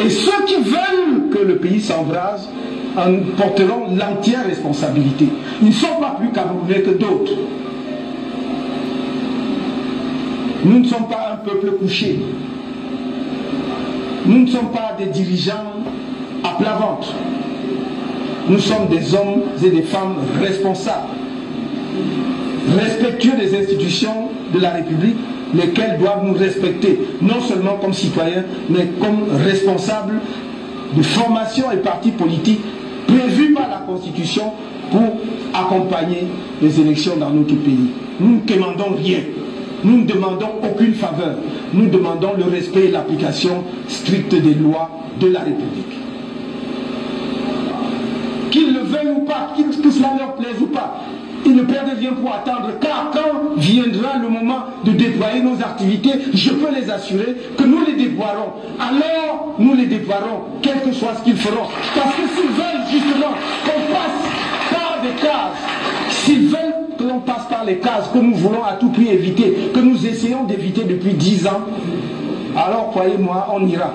Et ceux qui veulent que le pays s'embrase en porteront l'entière responsabilité. Ils ne sont pas plus camerounais que d'autres. Nous ne sommes pas un peuple couché. Nous ne sommes pas des dirigeants à plat ventre. Nous sommes des hommes et des femmes responsables, respectueux des institutions de la République, lesquelles doivent nous respecter, non seulement comme citoyens, mais comme responsables de formation et partis politiques prévus par la Constitution pour accompagner les élections dans notre pays. Nous ne demandons rien. Nous ne demandons aucune faveur. Nous demandons le respect et l'application stricte des lois de la République qu'ils le veuillent ou pas, que cela leur plaise ou pas. Ils ne pervient pour attendre, car quand viendra le moment de déployer nos activités, je peux les assurer que nous les déploierons. Alors, nous les déploierons, quel que soit ce qu'ils feront. Parce que s'ils veulent justement qu'on passe par des cases, s'ils veulent que l'on passe par les cases que nous voulons à tout prix éviter, que nous essayons d'éviter depuis dix ans, alors croyez-moi, on ira.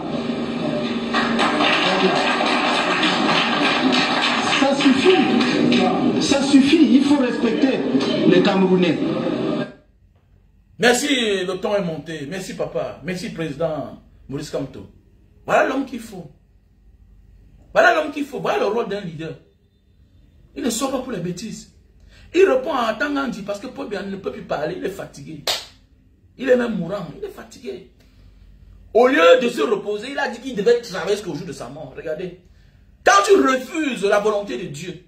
Ça suffit il faut respecter les Camerounais. Merci, le temps est monté. Merci, papa. Merci, président Maurice Kamto. Voilà l'homme qu'il faut. Voilà l'homme qu'il faut. Voilà le rôle d'un leader. Il ne sort pas pour les bêtises. Il répond en tant dit parce que Paul ne peut plus parler, il est fatigué. Il est même mourant, il est fatigué. Au lieu de se reposer, il a dit qu'il devait travailler jusqu'au jour de sa mort. Regardez. Quand tu refuses la volonté de Dieu,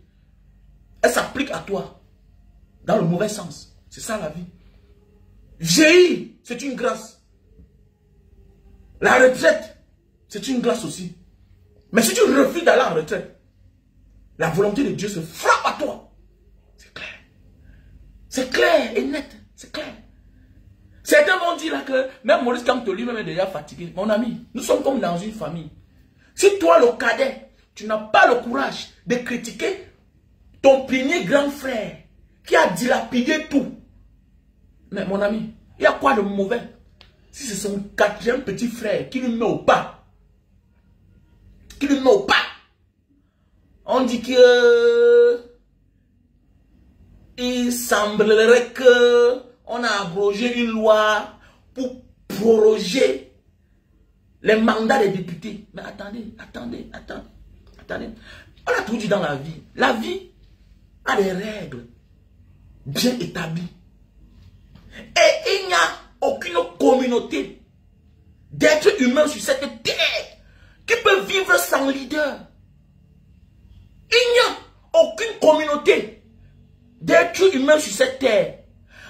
elle s'applique à toi. Dans le mauvais sens. C'est ça la vie. J'ai c'est une grâce. La retraite, c'est une grâce aussi. Mais si tu refuses d'aller en retraite, la volonté de Dieu se frappe à toi. C'est clair. C'est clair et net. C'est clair. Certains vont dire là que même Maurice Kamto lui-même est déjà fatigué. Mon ami, nous sommes comme dans une famille. Si toi, le cadet, tu n'as pas le courage de critiquer ton premier grand frère qui a dilapidé tout. Mais mon ami, il y a quoi de mauvais? Si c'est son quatrième petit frère qui lui met au pas Qui lui met au pas On dit que il semblerait que on a abrogé une loi pour proroger les mandats des députés. Mais attendez, attendez, attendez, attendez. On a tout dit dans la vie. La vie des règles bien établies. Et il n'y a aucune communauté d'êtres humains sur cette terre qui peut vivre sans leader. Il n'y a aucune communauté d'êtres humains sur cette terre.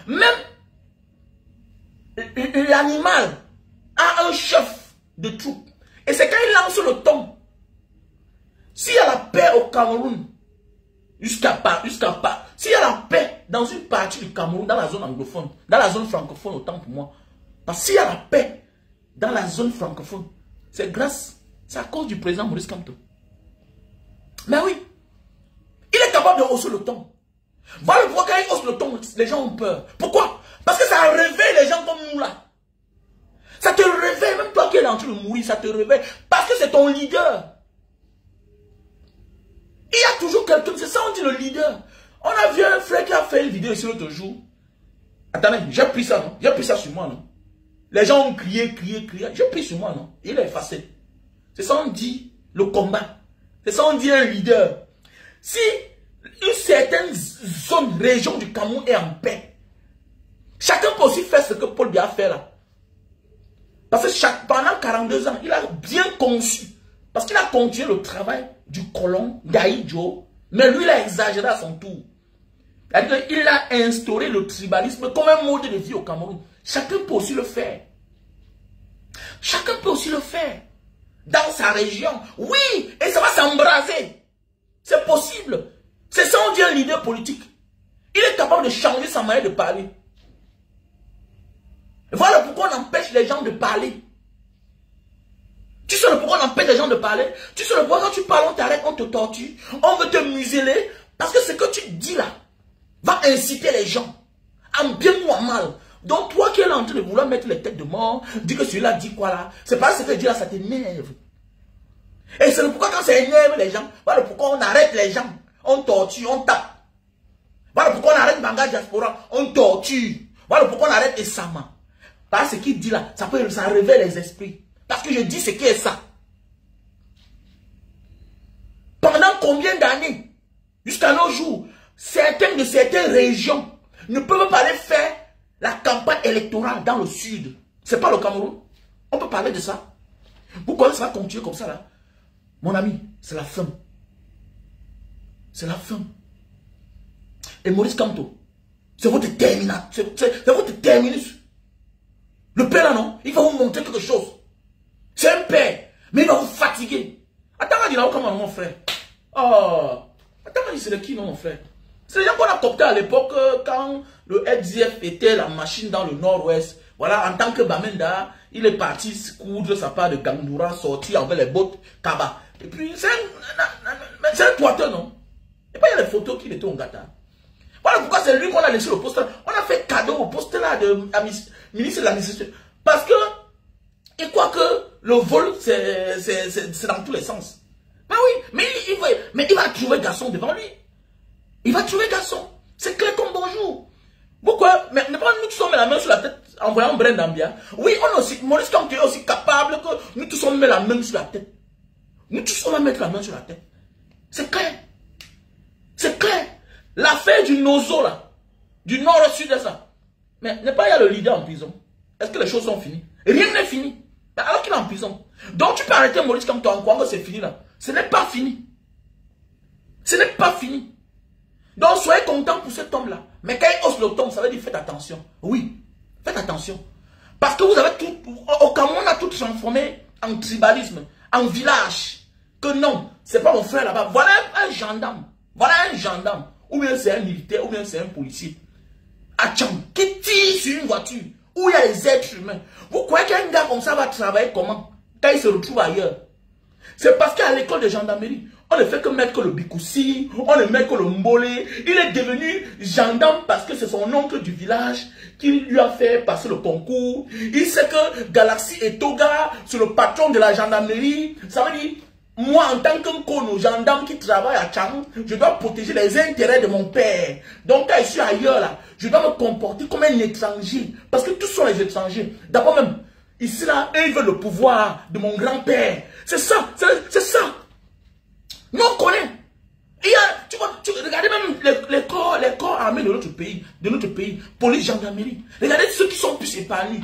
Même l'animal a un chef de troupe. Et c'est quand il lance le ton. S'il y a la paix au Cameroun, jusqu'à jusqu'à pas, s'il y a la paix dans une partie du Cameroun, dans la zone anglophone, dans la zone francophone, autant pour moi, parce qu'il y a la paix dans la zone francophone, c'est grâce, c'est à cause du président Maurice Kamto. Mais oui, il est capable de hausser le ton. Voilà pourquoi quand il hausse le ton, les gens ont peur. Pourquoi? Parce que ça réveille les gens comme nous là. Ça te réveille, même toi qui es en train de mourir, ça te réveille. Parce que c'est ton leader. Il y a toujours quelqu'un, c'est ça on dit le leader. On a vu un frère qui a fait une vidéo ici l'autre jour. Attendez, j'ai pris ça, non? J'ai pris ça sur moi, non? Les gens ont crié, crié, crié. J'ai pris sur moi, non? Il est effacé. C'est ça on dit le combat. C'est ça on dit un leader. Si une certaine zone, région du Cameroun est en paix, chacun peut aussi faire ce que Paul Biya a fait là. Parce que chaque, pendant 42 ans, il a bien conçu. Parce qu'il a continué le travail du colon Gaïdjo. Mais lui, il a exagéré à son tour. Il a instauré le tribalisme comme un mode de vie au Cameroun. Chacun peut aussi le faire. Chacun peut aussi le faire. Dans sa région. Oui, et ça va s'embraser. C'est possible. C'est ça on dit un leader politique. Il est capable de changer sa manière de parler. Voilà pourquoi on empêche les gens de parler. Tu sais pourquoi on empêche les gens de parler? Tu sais pourquoi quand tu parles, on t'arrête, on te torture, on veut te museler, parce que ce que tu dis là va inciter les gens, en bien ou en mal. Donc toi qui es là en train de vouloir mettre les têtes de mort, dis que celui-là dit quoi là, c'est pas ce que dit là, ça t'énerve. Et c'est pourquoi quand ça énerve les gens, voilà pourquoi on arrête les gens, on torture, on tape. Voilà pourquoi on arrête Banga Diaspora, on torture. Voilà pourquoi on arrête Esama. Parce que ce qu'il dit là, ça, peut, ça révèle les esprits. Parce que je dis ce qui est ça. Pendant combien d'années, jusqu'à nos jours, certaines de certaines régions ne peuvent pas aller faire la campagne électorale dans le sud? C'est pas le Cameroun. On peut parler de ça. Pourquoi ça va continuer comme ça là Mon ami, c'est la fin. C'est la fin. Et Maurice Kamto, c'est votre terminal. C'est votre terminus. Le père là, non? Il va vous montrer quelque chose. C'est un père, mais il va vous fatiguer. Attends, il a comment mon frère Oh Attends, c'est de qui, non, mon frère? C'est les gens qu'on a copté à l'époque euh, quand le FDF était la machine dans le nord-ouest. Voilà, en tant que Bamenda, il est parti coudre sa part de Gandoura, sortir avec les bottes Kaba. Et puis, c'est un, un non? Et puis, il y a les photos qu'il était au gâteau. Voilà pourquoi c'est lui qu'on a laissé le poste. On a fait cadeau au poste là de ministre de l'administration. Parce que, il croit que le vol, c'est dans tous les sens. Mais oui, mais il, va, trouver garçon devant lui. Il va tuer garçon. C'est clair comme bonjour. Pourquoi? Mais ne pas nous tous on met la main sur la tête en voyant Brendambia. Oui, on aussi, Maurice Kamto est aussi capable que nous tous on met la main sur la tête. Nous tous on va mettre la main sur la tête. C'est clair. C'est clair. L'affaire du Nozo là, du nord au sud de ça. Mais n'est pas il y a le leader en prison. Est-ce que les choses sont finies? Rien n'est fini. Alors qu'il est en prison. Donc tu peux arrêter Maurice Kamto en croyant que c'est fini là. Ce n'est pas fini. Ce n'est pas fini. Donc soyez content pour cet homme-là. Mais quand il hausse le ton, ça veut dire faites attention. Oui, faites attention. Parce que vous avez tout, au Cameroun, on a tout transformé en tribalisme, en village. Que non, c'est pas mon frère là-bas. Voilà un, gendarme. Voilà un gendarme. Ou bien c'est un militaire, ou bien c'est un policier. Atcham, qui tire sur une voiture où il y a des êtres humains. Vous croyez qu'un gars comme ça va travailler comment Quand il se retrouve ailleurs? C'est parce qu'à l'école de gendarmerie, on ne fait que mettre que le Bikoussi, on ne met que le Mbolé. Il est devenu gendarme parce que c'est son oncle du village qui lui a fait passer le concours. Il sait que Galaxy et Toga, c'est le patron de la gendarmerie. Ça veut dire, moi en tant qu'un kono, gendarme qui travaille à Chang, je dois protéger les intérêts de mon père. Donc quand je suis ailleurs là, je dois me comporter comme un étranger. Parce que tous sont les étrangers. D'abord même, ici là, ils veulent le pouvoir de mon grand-père. C'est ça, c'est ça. Nous, on connaît. Tu vois, tu, regardez même les, corps, les corps armés de notre pays, de notre pays, police, gendarmerie. Regardez ceux qui sont plus épargnés.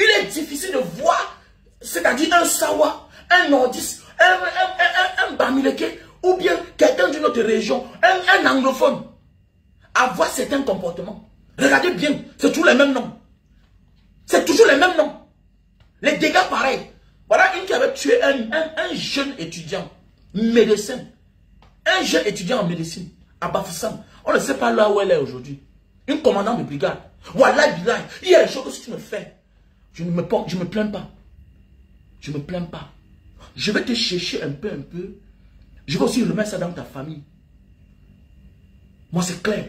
Il est difficile de voir, c'est-à-dire un Sawa, un Nordiste, un, un, Bamileke, ou bien quelqu'un d'une autre région, un, un anglophone, avoir certains comportements. Regardez bien, c'est toujours les mêmes noms. C'est toujours les mêmes noms. Les dégâts pareils. Voilà une qui avait tué un, un jeune étudiant médecin. Un jeune étudiant en médecine à Bafoussam. On ne sait pas là où elle est aujourd'hui. Une commandante de brigade. Voilà, il y a des choses que tu me fais. Je ne me, je me plains pas. Je ne me plains pas. Je vais te chercher un peu, un peu. Je vais aussi remettre ça dans ta famille. Moi, c'est clair.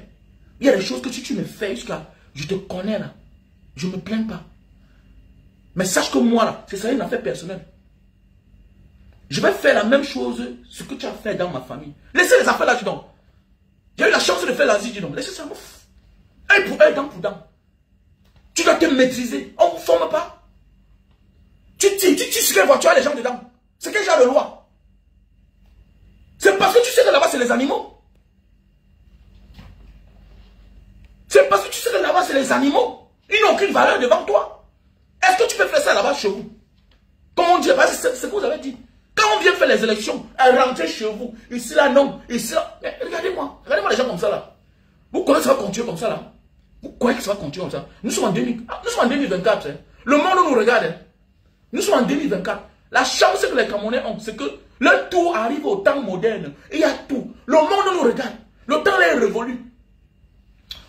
Il y a des choses que si tu me fais jusqu'à... Je te connais là. Je ne me plains pas. Mais sache que moi là, c'est ça une affaire personnelle. Je vais faire la même chose, ce que tu as fait dans ma famille. Laissez les affaires là, dis donc. J'ai eu la chance de faire l'Asie, dis donc. Laissez ça, ouf. Un pour un, dent pour dent. Tu dois te maîtriser. On ne forme pas. Tu tires, tu tires sur voiture, les gens dedans. C'est quel genre de loi C'est parce que tu sais que là-bas, c'est les animaux. C'est parce que tu sais que là-bas, c'est les animaux. Ils n'ont aucune valeur devant toi. Est-ce que tu peux faire ça là-bas chez vous? Comme on dit, c'est ce que vous avez dit. Quand on vient faire les élections, elle rentre chez vous. Ici là, non. Ici là. Regardez-moi. Regardez-moi les gens comme ça là. Vous croyez que ça va continuer comme ça là? Vous croyez que ça va continuer comme ça? Nous sommes en, 2000, ah, 2024. Hein. Le monde nous regarde. Hein. Nous sommes en 2024. La chance que les Camerounais ont, c'est que le tout arrive au temps moderne. Il y a tout. Le monde nous regarde. Le temps est révolu.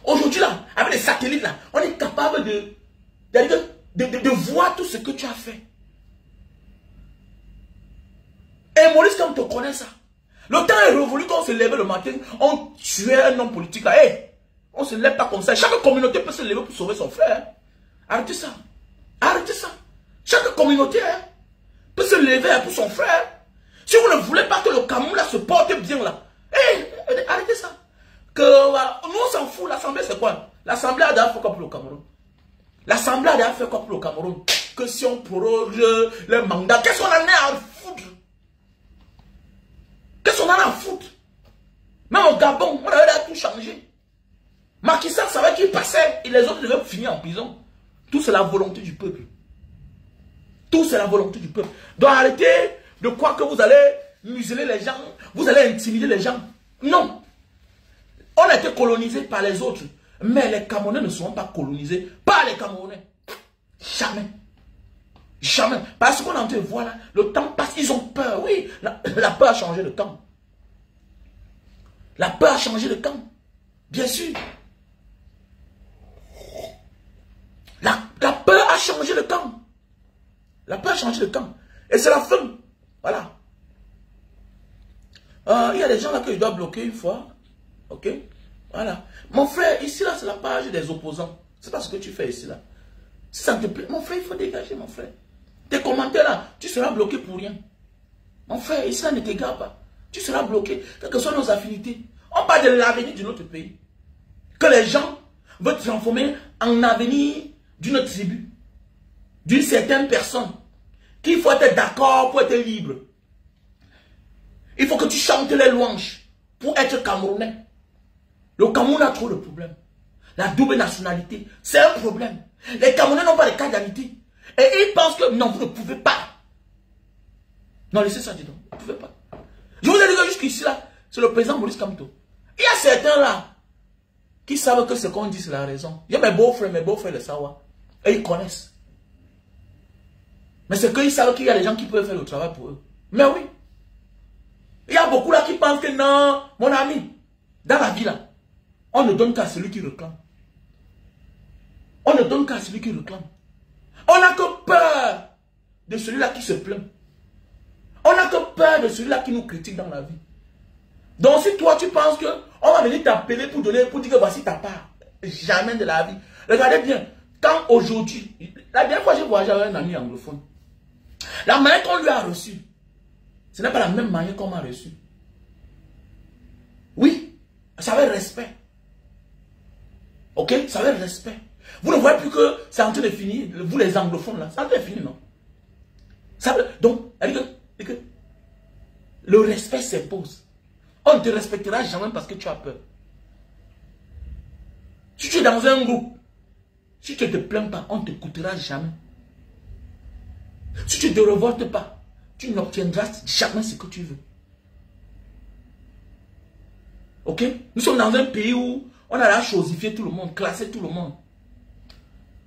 Aujourd'hui là, avec les satellites là, on est capable de, de, voir tout ce que tu as fait. Et Maurice, quand on te connaît ça, le temps est révolu quand on se lève le matin, on tuait un homme politique là. Hey, on ne se lève pas comme ça. Chaque communauté peut se lever pour sauver son frère. Arrêtez ça. Arrêtez ça. Chaque communauté hein, peut se lever pour son frère. Si vous ne voulez pas que le Cameroun se porte bien là, hey, arrêtez ça. Que, nous on s'en fout, l'Assemblée c'est quoi? L'Assemblée a déjà fait quoi pour le Cameroun L'Assemblée a déjà fait quoi pour le Cameroun Que si on proroge le mandat, qu'est-ce qu'on en a à Qu'est-ce qu'on a à foutre? Même au Gabon, on avait tout changé. Macky Sall savait qu'il passait et les autres devaient finir en prison. Tout c'est la volonté du peuple. C'est la volonté du peuple. Donc arrêtez de croire que vous allez museler les gens, vous allez intimider les gens. Non. On a été colonisé par les autres. Mais les Camerounais ne seront pas colonisés par les Camerounais. Jamais. Jamais. Parce qu'on a entendu, voilà, le temps passe, ils ont peur. Oui, la, peur a changé de camp. La peur a changé de camp. Bien sûr. La, peur a changé de camp. La peur a changé de camp. Et c'est la fin. Voilà. Euh, il y a des gens là que je dois bloquer une fois. Ok? Voilà. Mon frère, ici là, c'est la page des opposants. C'est pas ce que tu fais ici là. Si ça te plaît, mon frère, il faut dégager, mon frère. Tes commentaires là, tu seras bloqué pour rien. Mon frère, ça ne t'égare pas. Tu seras bloqué, quelles que soient nos affinités. On parle de l'avenir de notre pays. Que les gens veulent transformer en avenir d'une tribu, d'une certaine personne, qu'il faut être d'accord pour être libre. Il faut que tu chantes les louanges pour être Camerounais. Le Cameroun a trop de problèmes. La double nationalité, c'est un problème. Les Camerounais n'ont pas de d'identité. Et ils pensent que non, vous ne pouvez pas. Non, laissez ça, dis donc. Vous ne pouvez pas. Je vous ai dit que jusqu'ici, là, c'est le président Maurice Kamto. Il y a certains là qui savent que ce qu'on dit, c'est la raison. Il y a mes beaux-frères, mes beaux-frères le savent. Et ils connaissent. Mais c'est qu'ils savent qu'il y a des gens qui peuvent faire le travail pour eux. Mais oui. Il y a beaucoup là qui pensent que non, mon ami, dans la vie là, on ne donne qu'à celui qui réclame. On ne donne qu'à celui qui réclame. On n'a que peur de celui-là qui se plaint. On n'a que peur de celui-là qui nous critique dans la vie. Donc si toi tu penses que on va venir t'appeler pour donner, pour dire que voici ta part, jamais de la vie. Regardez bien, quand aujourd'hui, la dernière fois j'ai voyagé avec un ami anglophone, la manière qu'on lui a reçu, ce n'est pas la même manière qu'on m'a reçu. Oui, ça avait respect. Ok, ça avait respect. Vous ne voyez plus que c'est en train de finir, vous les anglophones là, c'est en train de finir, non Donc, que, le respect s'impose. On ne te respectera jamais parce que tu as peur. Si tu es dans un groupe, si tu ne te plains pas, on ne t'écoutera jamais. Si tu ne te révoltes pas, tu n'obtiendras jamais ce que tu veux. Ok? Nous sommes dans un pays où on a la chosifié tout le monde, classé tout le monde.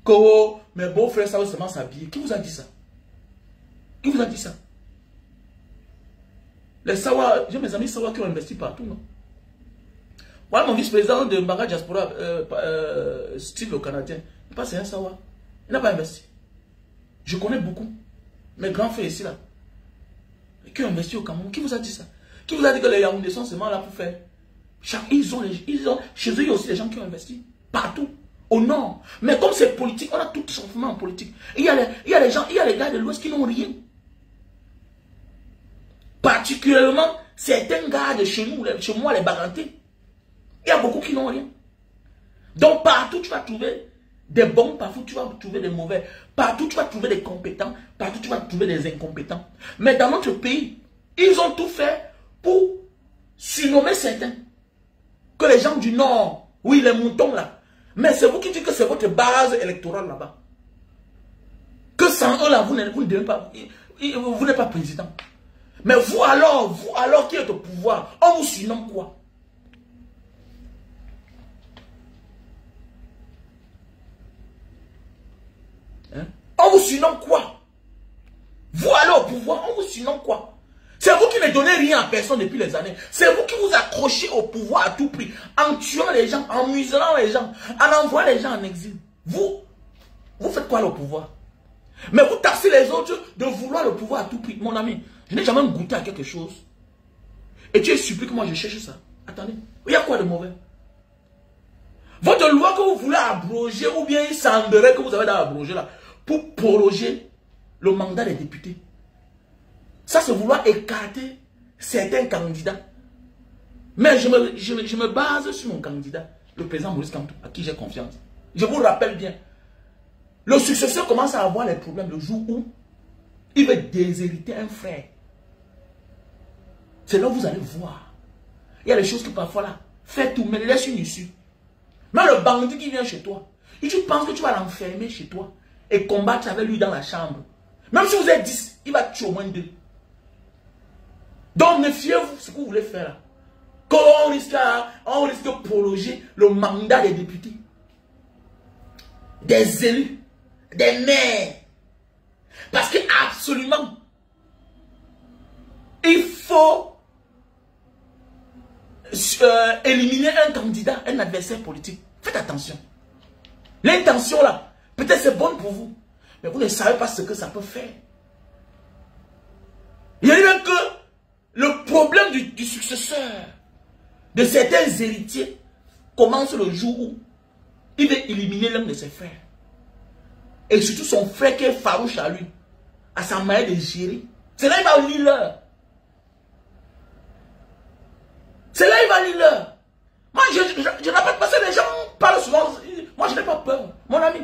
Que oh, mes beaux-frères savent seulement s'habiller. Qui vous a dit ça? Qui vous a dit ça? Les Sawa, j'ai mes amis Sawa qui ont investi partout, non? Moi, mon vice-président de Mbaga Diaspora, euh, euh, style Canadien, il pas c'est un Sawa. Il n'a pas investi. Je connais beaucoup. Mes grands frères ici, là. Qui ont investi au Cameroun. Qui vous a dit ça? Qui vous a dit que les Yaoundé sont seulement là pour faire? Ils ont, ils ont, Chez eux, il y a aussi des gens qui ont investi. Partout. Au nord. Mais comme c'est politique, on a tout changement en politique. Il y a les, gens, il y a les gars de l'Ouest qui n'ont rien. Particulièrement, certains gars de chez nous, chez moi, les Barantés. Il y a beaucoup qui n'ont rien. Donc partout, tu vas trouver des bons, parfois tu vas trouver des mauvais. Partout, tu vas trouver des compétents. Partout, tu vas trouver des incompétents. Mais dans notre pays, ils ont tout fait pour surnommer certains. Que les gens du Nord, oui, les moutons là. Mais c'est vous qui dites que c'est votre base électorale là-bas. Que sans eux là, vous n'êtes pas, vous n'êtes pas président. Mais vous alors, vous alors qui êtes au pouvoir, on vous surnomme quoi Hein? On vous surnomme quoi? Vous allez au pouvoir, on vous surnomme quoi? C'est vous qui ne donnez rien à personne depuis les années. C'est vous qui vous accrochez au pouvoir à tout prix, en tuant les gens, en muselant les gens, en envoyant les gens en exil. Vous, vous faites quoi le pouvoir? Mais vous taxez les autres de vouloir le pouvoir à tout prix. Mon ami, je n'ai jamais goûté à quelque chose. Et tu es supplié que moi je cherche ça. Attendez, il y a quoi de mauvais? Votre loi que vous voulez abroger, ou bien il semblerait que vous avez abroger là, pour proroger le mandat des députés. Ça, c'est vouloir écarter certains candidats. Mais je me, je, me base sur mon candidat, le président Maurice Kamto, à qui j'ai confiance. Je vous rappelle bien, le successeur commence à avoir les problèmes le jour où il veut déshériter un frère. C'est là où vous allez voir. Il y a des choses que parfois là, fais tout, mais laisse une issue. Mais le bandit qui vient chez toi, et tu penses que tu vas l'enfermer chez toi et combattre avec lui dans la chambre. Même si vous êtes 10, il va tuer au moins deux. Donc méfiez-vous ce que vous voulez faire. Quand on risque, on risque de prolonger le mandat des députés, des élus, des maires. Parce que absolument, il faut euh, éliminer un candidat, un adversaire politique. Faites attention. L'intention là, Peut-être c'est bon pour vous, mais vous ne savez pas ce que ça peut faire. Il y a même que le problème du, successeur, de certains héritiers, commence le jour où il veut éliminer l'un de ses frères. Et surtout son frère qui est farouche à lui, à sa manière de gérer. C'est là qu'il va lire l'heure. C'est là qu'il va lire l'heure. Moi, je, je n'ai pas de passé, les gens parlent souvent. Moi, je n'ai pas peur, mon ami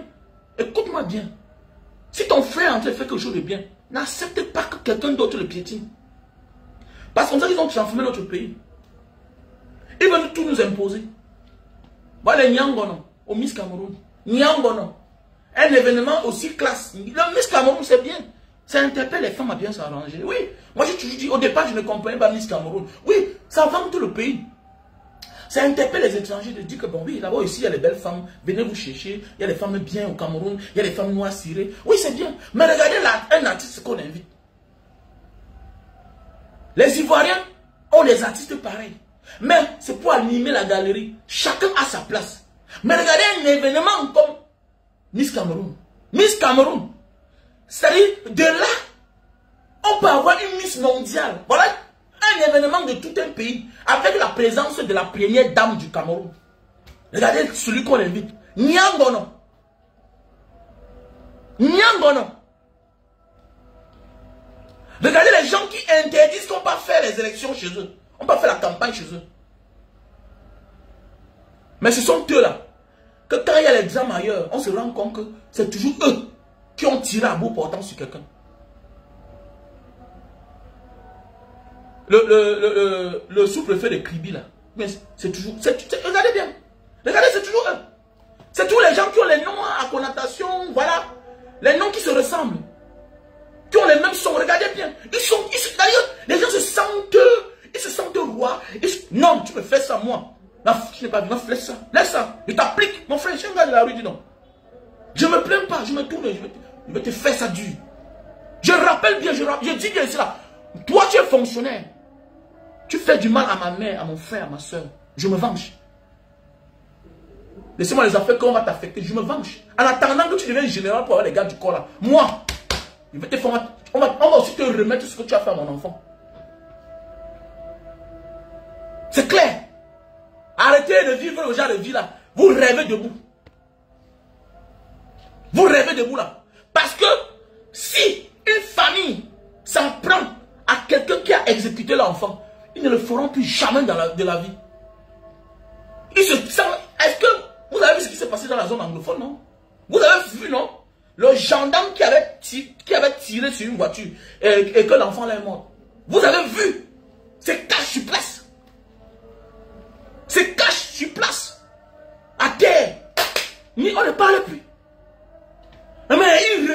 en train de faire quelque chose de bien, n'acceptez pas que quelqu'un d'autre le piétine. Parce qu'on sait qu'ils ont transformé notre pays. Ils veulent tout nous imposer. Voilà Nyangono, au Miss Cameroun. Nyangono. Un événement aussi classe. Le Miss Cameroun, c'est bien. Ça interpelle les femmes à bien s'arranger. Oui, moi j'ai toujours dit, au départ, je ne comprenais pas Miss Cameroun. Oui, ça vend tout le pays. Ça interpelle les étrangers de dire que bon, oui, là-bas ici, il y a les belles femmes, venez vous chercher, il y a les femmes bien au Cameroun, il y a les femmes noires cirées. Oui, c'est bien. Mais regardez là, un artiste qu'on invite. Les Ivoiriens ont des artistes pareils. Mais c'est pour animer la galerie. Chacun a sa place. Mais regardez un événement comme Miss Cameroun. Miss Cameroun. C'est-à-dire, de là, on peut avoir une Miss mondiale. Voilà un événement de tout un pays avec la présence de la première dame du Cameroun. Regardez celui qu'on invite. Nyangono. Nyangono. Regardez les gens qui interdisent qu'on pas faire les élections chez eux. On pas faire la campagne chez eux. Mais ce sont eux là. Que quand il y a l'examen ailleurs, on se rend compte que c'est toujours eux qui ont tiré à bout portant sur quelqu'un. Le, le, le, le sous-préfet de Kribi là, mais c'est toujours. regardez bien. Regardez, c'est toujours eux. C'est tous les gens qui ont les noms à connotation, voilà. Les noms qui se ressemblent. Qui ont les mêmes sons. Regardez bien. Ils sont. D'ailleurs, les gens se sentent. Ils se sentent rois. non, tu me fais ça, moi. Non, je n'ai pas. Non, laisse ça. Laisse ça. Je t'applique. Mon frère, je suis un gars de la rue, dis non. Je me plains pas. Je me tourne. Je vais, te faire ça dur. Je rappelle bien, je, je dis bien cela. Toi, tu es fonctionnaire. Tu fais du mal à ma mère, à mon frère, à ma soeur. Je me venge. Laissez-moi les affaires qu'on va t'affecter. Je me venge. En attendant que tu deviennes général pour avoir les gars du corps là. Moi, je vais te former. On va, on va aussi te remettre ce que tu as fait à mon enfant. C'est clair. Arrêtez de vivre le genre de vie là. Vous rêvez debout. Vous rêvez debout là. Parce que si une famille s'en prend à quelqu'un qui a exécuté l'enfant, ils ne le feront plus jamais dans la, de la vie. Ils Est-ce que vous avez vu ce qui s'est passé dans la zone anglophone, non? Vous avez vu, non? Le gendarme qui avait, tiré, qui avait tiré sur une voiture et, que l'enfant est mort. Vous avez vu? C'est cache sur place. C'est cache sur place. À terre. Mais on ne parle plus. Mais ils,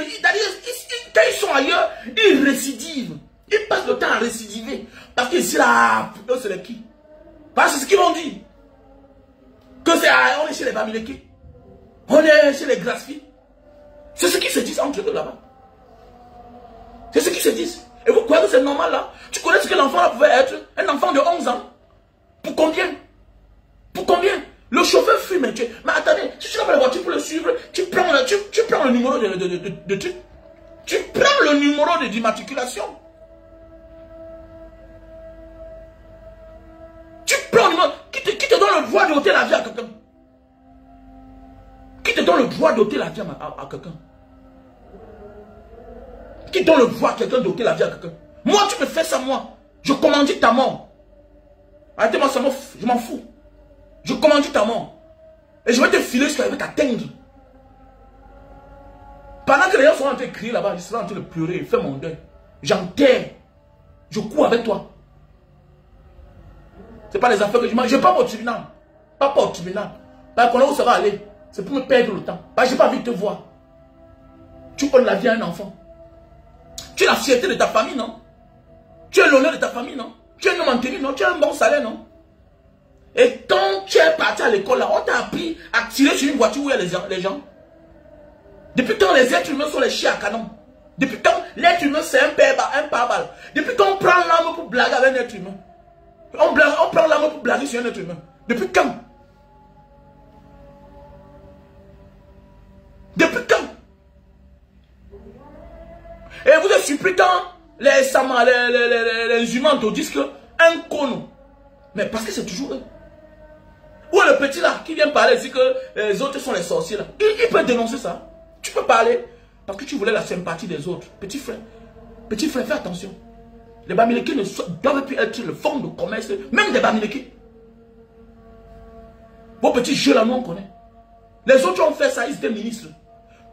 quand ils sont ailleurs, ils récidivent. Ils passent le temps à récidiver. Parce qu'ici là, c'est les qui Parce que c'est ce qu'ils m'ont dit. Que c'est, ah, on est chez les Bamileke. On est chez les Grasfi. C'est ce qu'ils se disent entre eux là-bas. C'est ce qu'ils se disent. Et vous croyez que c'est normal là? Tu connais ce que l'enfant là pouvait être? Un enfant de 11 ans. Pour combien? Pour combien? Le chauffeur fume. Mais, tu, mais attendez, si tu n'as pas la voiture pour le suivre, tu prends le, tu, tu prends le numéro de, de, de, de, tu, tu prends le numéro d'immatriculation. Le droit d'ôter la vie à quelqu'un Qui te donne le droit d'ôter la vie à, quelqu'un? Qui donne le droit à quelqu'un d'ôter la vie à quelqu'un? Moi, tu me fais ça, moi. Je commandite ta mort. Arrêtez-moi, ça je m'en fous. Je commandite ta mort. Et je vais te filer ce qu'elle va t'atteindre. Pendant que les gens sont en train de crier là-bas, je serai en train de pleurer, faire mon deuil. J'enterre. Je cours avec toi. Ce n'est pas les affaires que je mange. Je ne pas au tribunal. Pas, pas au tribunal. Parce qu'on où ça va aller. C'est pour me perdre le temps. Je n'ai pas envie de te voir. Tu donnes la vie à un enfant. Tu es la fierté de ta famille, non? Tu es l'honneur de ta famille, non? Tu es un homme en non? Tu as un bon salaire, non? Et quand tu es parti à l'école, là, on t'a appris à tirer sur une voiture où il y a les gens. Depuis quand les êtres humains sont les chiens à canon? Depuis quand l'être humain c'est un pare un balle Depuis quand on prend l'arme pour blaguer avec un être humain? On, prend l'arme pour blaguer sur un être humain. Depuis quand? Depuis quand? Et vous êtes surpris quand les, les, les, les, humains te disent que un con. Mais parce que c'est toujours eux. Ou le petit là qui vient parler, dit que les autres sont les sorciers là. Il, peut dénoncer ça. Tu peux parler parce que tu voulais la sympathie des autres. Petit frère, petit frère, fais attention. Les Bamileke ne doivent plus être le fond de commerce, même des Bamileke. Vos petits jeux là, nous on connaît. Les autres ont fait ça, ils étaient ministres.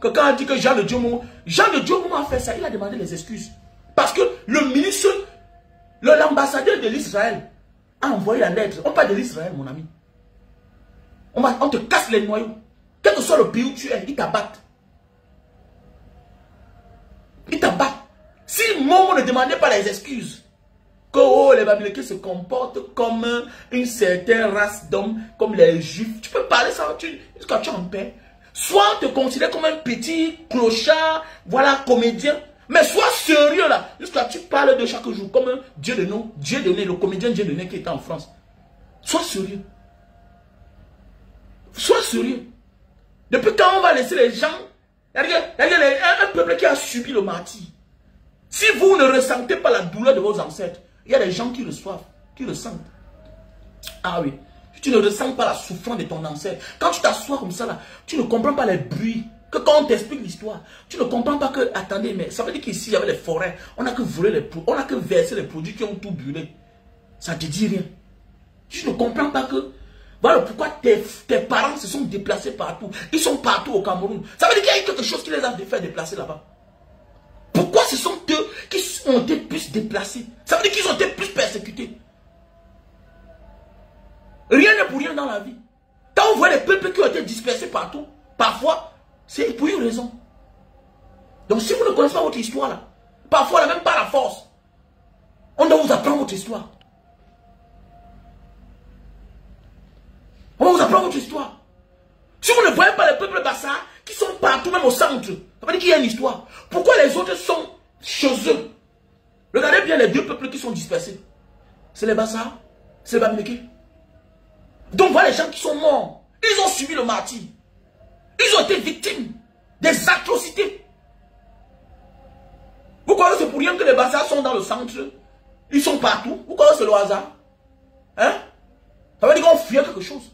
que quand on dit que Jean de Diomo, Jean de a fait ça, il a demandé les excuses. Parce que le ministre, l'ambassadeur de l'Israël a envoyé la lettre. On parle de l'Israël, mon ami. On, on te casse les noyaux. Quel que soit le pays où tu es, ils t'abattent. Ils t'abattent. Si Momo ne demandait pas les excuses, que oh, les Babyloniens se comportent comme une certaine race d'hommes, comme les Juifs, tu peux parler ça, tu, quand tu es en paix. Soit te considère comme un petit clochard, voilà, comédien, mais sois sérieux là, jusqu'à tu parles de chaque jour comme un Dieu de nous, Dieu de le comédien Dieu de qui est en France. Sois sérieux. Sois sérieux. Depuis quand on va laisser les gens, un peuple qui a subi le martyr, si vous ne ressentez pas la douleur de vos ancêtres, il y a des gens qui reçoivent, qui ressentent. Ah oui. Tu ne ressens pas la souffrance de ton ancêtre. Quand tu t'assois comme ça, là, tu ne comprends pas les bruits. Que quand on t'explique l'histoire, tu ne comprends pas que, attendez, mais ça veut dire qu'ici, il y avait les forêts. On n'a que volé les produits, on n'a que versé les produits qui ont tout brûlé. Ça ne te dit rien. Tu ne comprends pas que, voilà pourquoi tes, tes parents se sont déplacés partout. Ils sont partout au Cameroun. Ça veut dire qu'il y a quelque chose qui les a fait déplacer là-bas. Pourquoi ce sont eux qui ont été plus déplacés? Ça veut dire qu'ils ont été plus persécutés. Rien n'est pour rien dans la vie. Quand on voit les peuples qui ont été dispersés partout, parfois, c'est pour une raison. Donc si vous ne connaissez pas votre histoire là, parfois même pas la force, on doit vous apprendre votre histoire. On va vous apprendre votre histoire. Si vous ne voyez pas les peuples Bassa qui sont partout, même au centre, ça veut dire qu'il y a une histoire. Pourquoi les autres sont chez eux? Regardez bien les deux peuples qui sont dispersés. C'est les Bassa, c'est les Bamileke. Donc voilà les gens qui sont morts. Ils ont subi le martyr. Ils ont été victimes des atrocités. Vous croyez que c'est pour rien que les bazars sont dans le centre? Ils sont partout. Vous croyez que c'est le hasard? Hein? Ça veut dire qu'on fuyait quelque chose.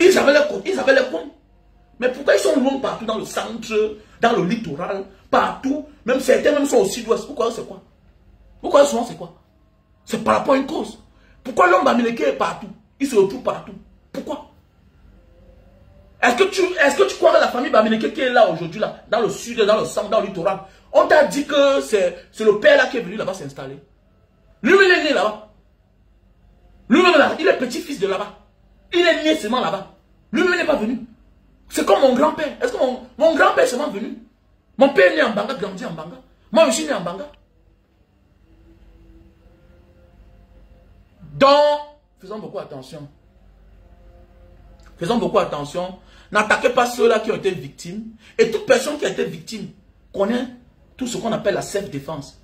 Ils avaient les comptes. Ils avaient les comptes. Mais pourquoi ils sont loin partout dans le centre, dans le littoral, partout? Même certains même sont au sud-ouest. Que c'est quoi? Croyez souvent c'est quoi? C'est par rapport à une cause. Pourquoi l'homme américain est partout? Il se retrouve partout. Pourquoi? Est-ce que, tu, est que tu crois que la famille Bameneke qui est là aujourd'hui, là, dans le sud, dans le centre, dans le littoral, on t'a dit que c'est le père là qui est venu là-bas s'installer? Lui-même, il est né là-bas. Lui-même, là, il est petit-fils de là-bas. Il est né seulement là-bas. Lui-même, n'est pas venu. C'est comme mon grand-père. Est-ce que mon, mon grand-père est seulement venu? Mon père est né en Banga, grandi en Banga. Moi, je suis né en Banga. Donc, faisons beaucoup attention. Faisons beaucoup attention. N'attaquez pas ceux-là qui ont été victimes. Et toute personne qui a été victime connaît tout ce qu'on appelle la self-défense.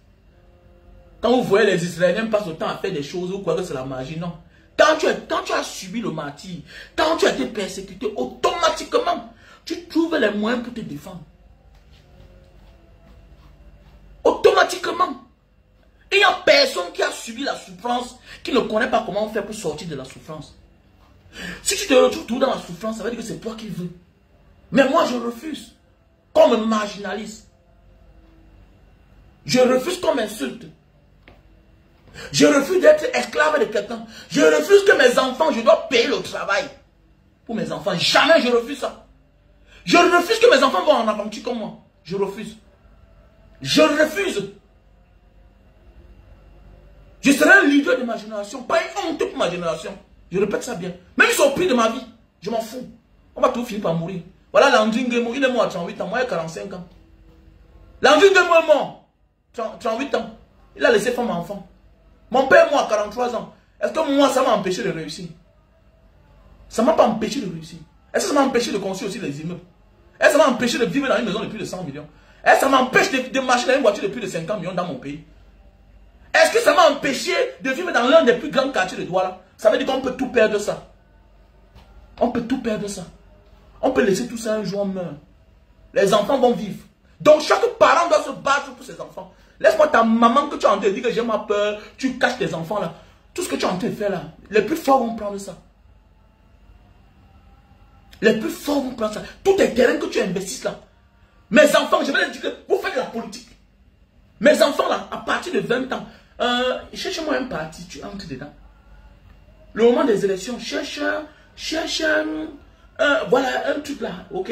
Quand vous voyez les Israéliens passent temps à faire des choses, vous croyez que c'est la magie, non. Quand tu, as, tu as subi le martyr, quand tu as été persécuté, automatiquement, tu trouves les moyens pour te défendre. Automatiquement. Il n'y a personne qui a subi la souffrance qui ne connaît pas comment faire pour sortir de la souffrance. Si tu te retrouves tout dans la souffrance, ça veut dire que c'est toi qui veux. Mais moi, je refuse. Comme marginaliste. Je refuse qu'on m'insulte. Je refuse d'être esclave de quelqu'un. Je refuse que mes enfants, je dois payer le travail. Pour mes enfants. Jamais je refuse ça. Je refuse que mes enfants vont en aventure comme moi. Je refuse. Je refuse. Je serai un leader de ma génération. Pas une honte pour ma génération. Je répète ça bien. Même si au prix de ma vie, je m'en fous. On va tout finir par mourir. Voilà Landry il est mort à 38 ans, moi j'ai 45 ans. Landry est mort. 38 ans. Il a laissé femme enfant. Mon père mort à 43 ans. Est-ce que moi, ça m'a empêché de réussir? Ça ne m'a pas empêché de réussir. Est-ce que ça m'a empêché de construire aussi les immeubles? Est-ce que ça m'a empêché de vivre dans une maison de plus de 100 millions? Est-ce que ça m'empêche de, de marcher dans une voiture de plus de 50 millions dans mon pays? Est-ce que ça m'a empêché de vivre dans l'un des plus grands quartiers de Douala? Ça veut dire qu'on peut tout perdre ça. On peut tout perdre ça. On peut laisser tout ça un jour, on meurt. Les enfants vont vivre. Donc chaque parent doit se battre pour ses enfants. Laisse-moi ta maman que tu as en train de dire que j'ai ma peur, tu caches tes enfants là. Tout ce que tu as en train de faire là, les plus forts vont prendre ça. Les plus forts vont prendre ça. Tous tes terrains que tu investis là. Mes enfants, je vais leur dire que vous faites de la politique. Mes enfants là, à partir de 20 ans, euh, cherche-moi un parti, tu entres dedans le moment des élections, cherche, cherche, voilà, un truc là, ok?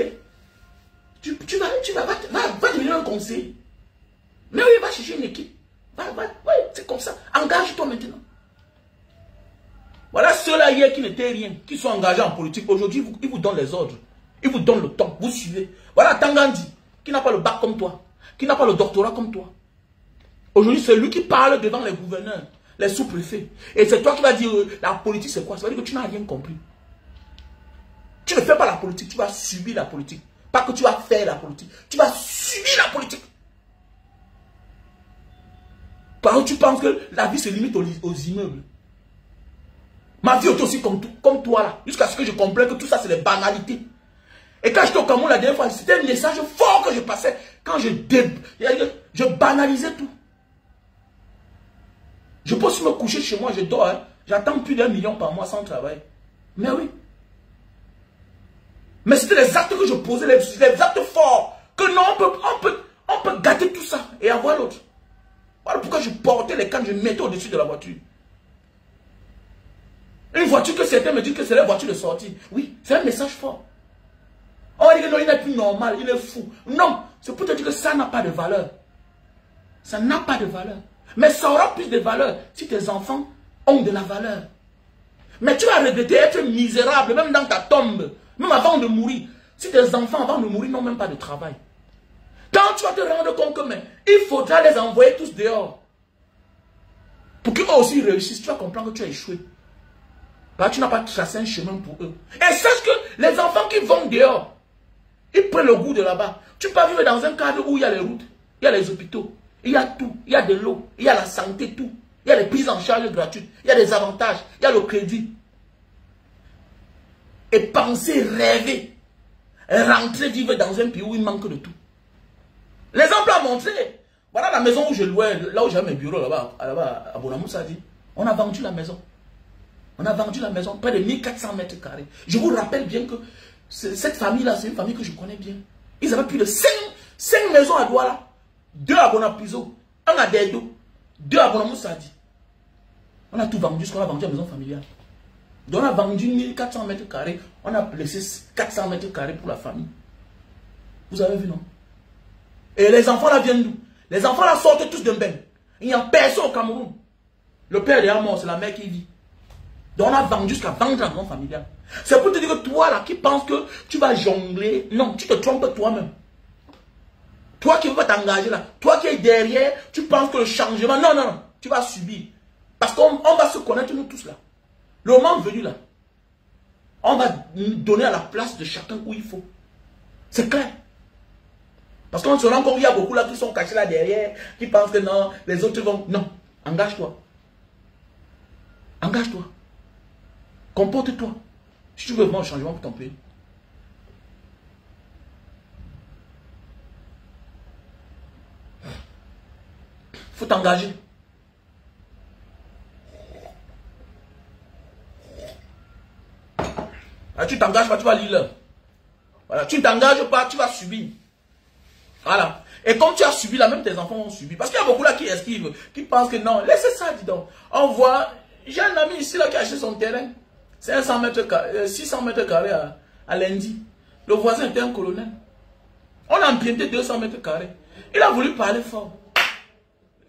Tu, vas, tu vas, va, va, devenir un conseiller. Mais oui, va chercher une équipe. Va, va, c'est comme ça. Engage-toi maintenant. Voilà ceux-là hier qui n'étaient rien, qui sont engagés en politique. Aujourd'hui, ils vous donnent les ordres. Ils vous donnent le temps. Vous suivez. Voilà Tangandi, qui n'a pas le bac comme toi, qui n'a pas le doctorat comme toi. Aujourd'hui, c'est lui qui parle devant les gouverneurs, les sous-préfets. Et c'est toi qui vas dire, euh, la politique c'est quoi? Ça veut dire que tu n'as rien compris. Tu ne fais pas la politique, tu vas subir la politique. Pas que tu vas faire la politique, tu vas subir la politique. Par exemple, tu penses que la vie se limite aux immeubles? Ma vie est aussi comme, toi là. Jusqu'à ce que je comprenne que tout ça, c'est des banalités. Et quand j'étais au Cameroun la dernière fois, c'était un message fort que je passais. Quand je, je banalisais tout. Je peux me coucher chez moi, je dors. Hein. J'attends plus d'un million par mois sans travail. Mais oui. Mais c'était les actes que je posais, les, les actes forts. Que non, on peut, on, peut, on peut gâter tout ça et avoir l'autre. Voilà pourquoi je portais les cannes, je mettais au-dessus de la voiture. Une voiture que certains me disent que c'est la voiture de sortie. Oui, c'est un message fort. On dit que non, il n'est plus normal, il est fou. Non, c'est pour te dire que ça n'a pas de valeur. Ça n'a pas de valeur. Mais ça aura plus de valeur si tes enfants ont de la valeur. Mais tu vas regretter être misérable, même dans ta tombe, même avant de mourir. Si tes enfants, avant de mourir, n'ont même pas de travail. Quand tu vas te rendre compte que mais, il faudra les envoyer tous dehors. Pour qu'eux aussi réussissent, tu vas comprendre que tu as échoué. Que tu n'as pas tracé un chemin pour eux. Et sache que les enfants qui vont dehors, ils prennent le goût de là-bas. Tu peux vivre dans un cadre où il y a les routes, il y a les hôpitaux, il y a tout. Il y a de l'eau, il y a la santé, tout. Il y a les prises en charge gratuites, il y a des avantages, il y a le crédit. Et penser, rêver, rentrer, vivre dans un pays où il manque de tout. L'exemple a montré. Voilà la maison où je louais, là où j'avais mes bureaux, là-bas, là-bas à Bonamoussa dit. On a vendu la maison. On a vendu la maison, près de 1400 mètres carrés. Je vous rappelle bien que cette famille-là, c'est une famille que je connais bien. Ils avaient plus de 5, maisons à Douala. Deux à Bonapiso, un à Dedo, deux à Bonamoussadi. On a tout vendu, ce qu'on a vendu à la maison familiale. Donc on a vendu 1400 mètres carrés, on a laissé 400 mètres carrés pour la famille. Vous avez vu, non? Et les enfants là viennent d'où? Les enfants là sortent tous d'un bain. Il n'y a personne au Cameroun. Le père est mort, c'est la mère qui vit. Donc on a vendu jusqu'à vendre la maison familiale. C'est pour te dire que toi là qui penses que tu vas jongler, non, tu te trompes toi-même. Toi qui veux t'engager là, toi qui es derrière, tu penses que le changement, non, non, non, tu vas subir. Parce qu'on va se connaître nous tous là. Le moment venu là, on va donner à la place de chacun où il faut. C'est clair. Parce qu'on se rend compte qu'il y a beaucoup là qui sont cachés là derrière, qui pensent que non, les autres vont... Non, engage-toi. Engage-toi. Comporte-toi. Si tu veux vraiment un changement pour ton pays. faut t'engager. Ah, tu t'engages pas, tu vas lire Voilà, tu ne t'engages pas, tu vas subir. Voilà. Et comme tu as subi là, même tes enfants ont subi. Parce qu'il y a beaucoup là qui esquivent, qui pensent que non, laissez ça, dis donc. On voit, j'ai un ami ici là qui a acheté son terrain. 500 mètres carrés, 600 mètres carrés à, à lundi. Le voisin était un colonel. On a emprunté 200 mètres carrés. Il a voulu parler fort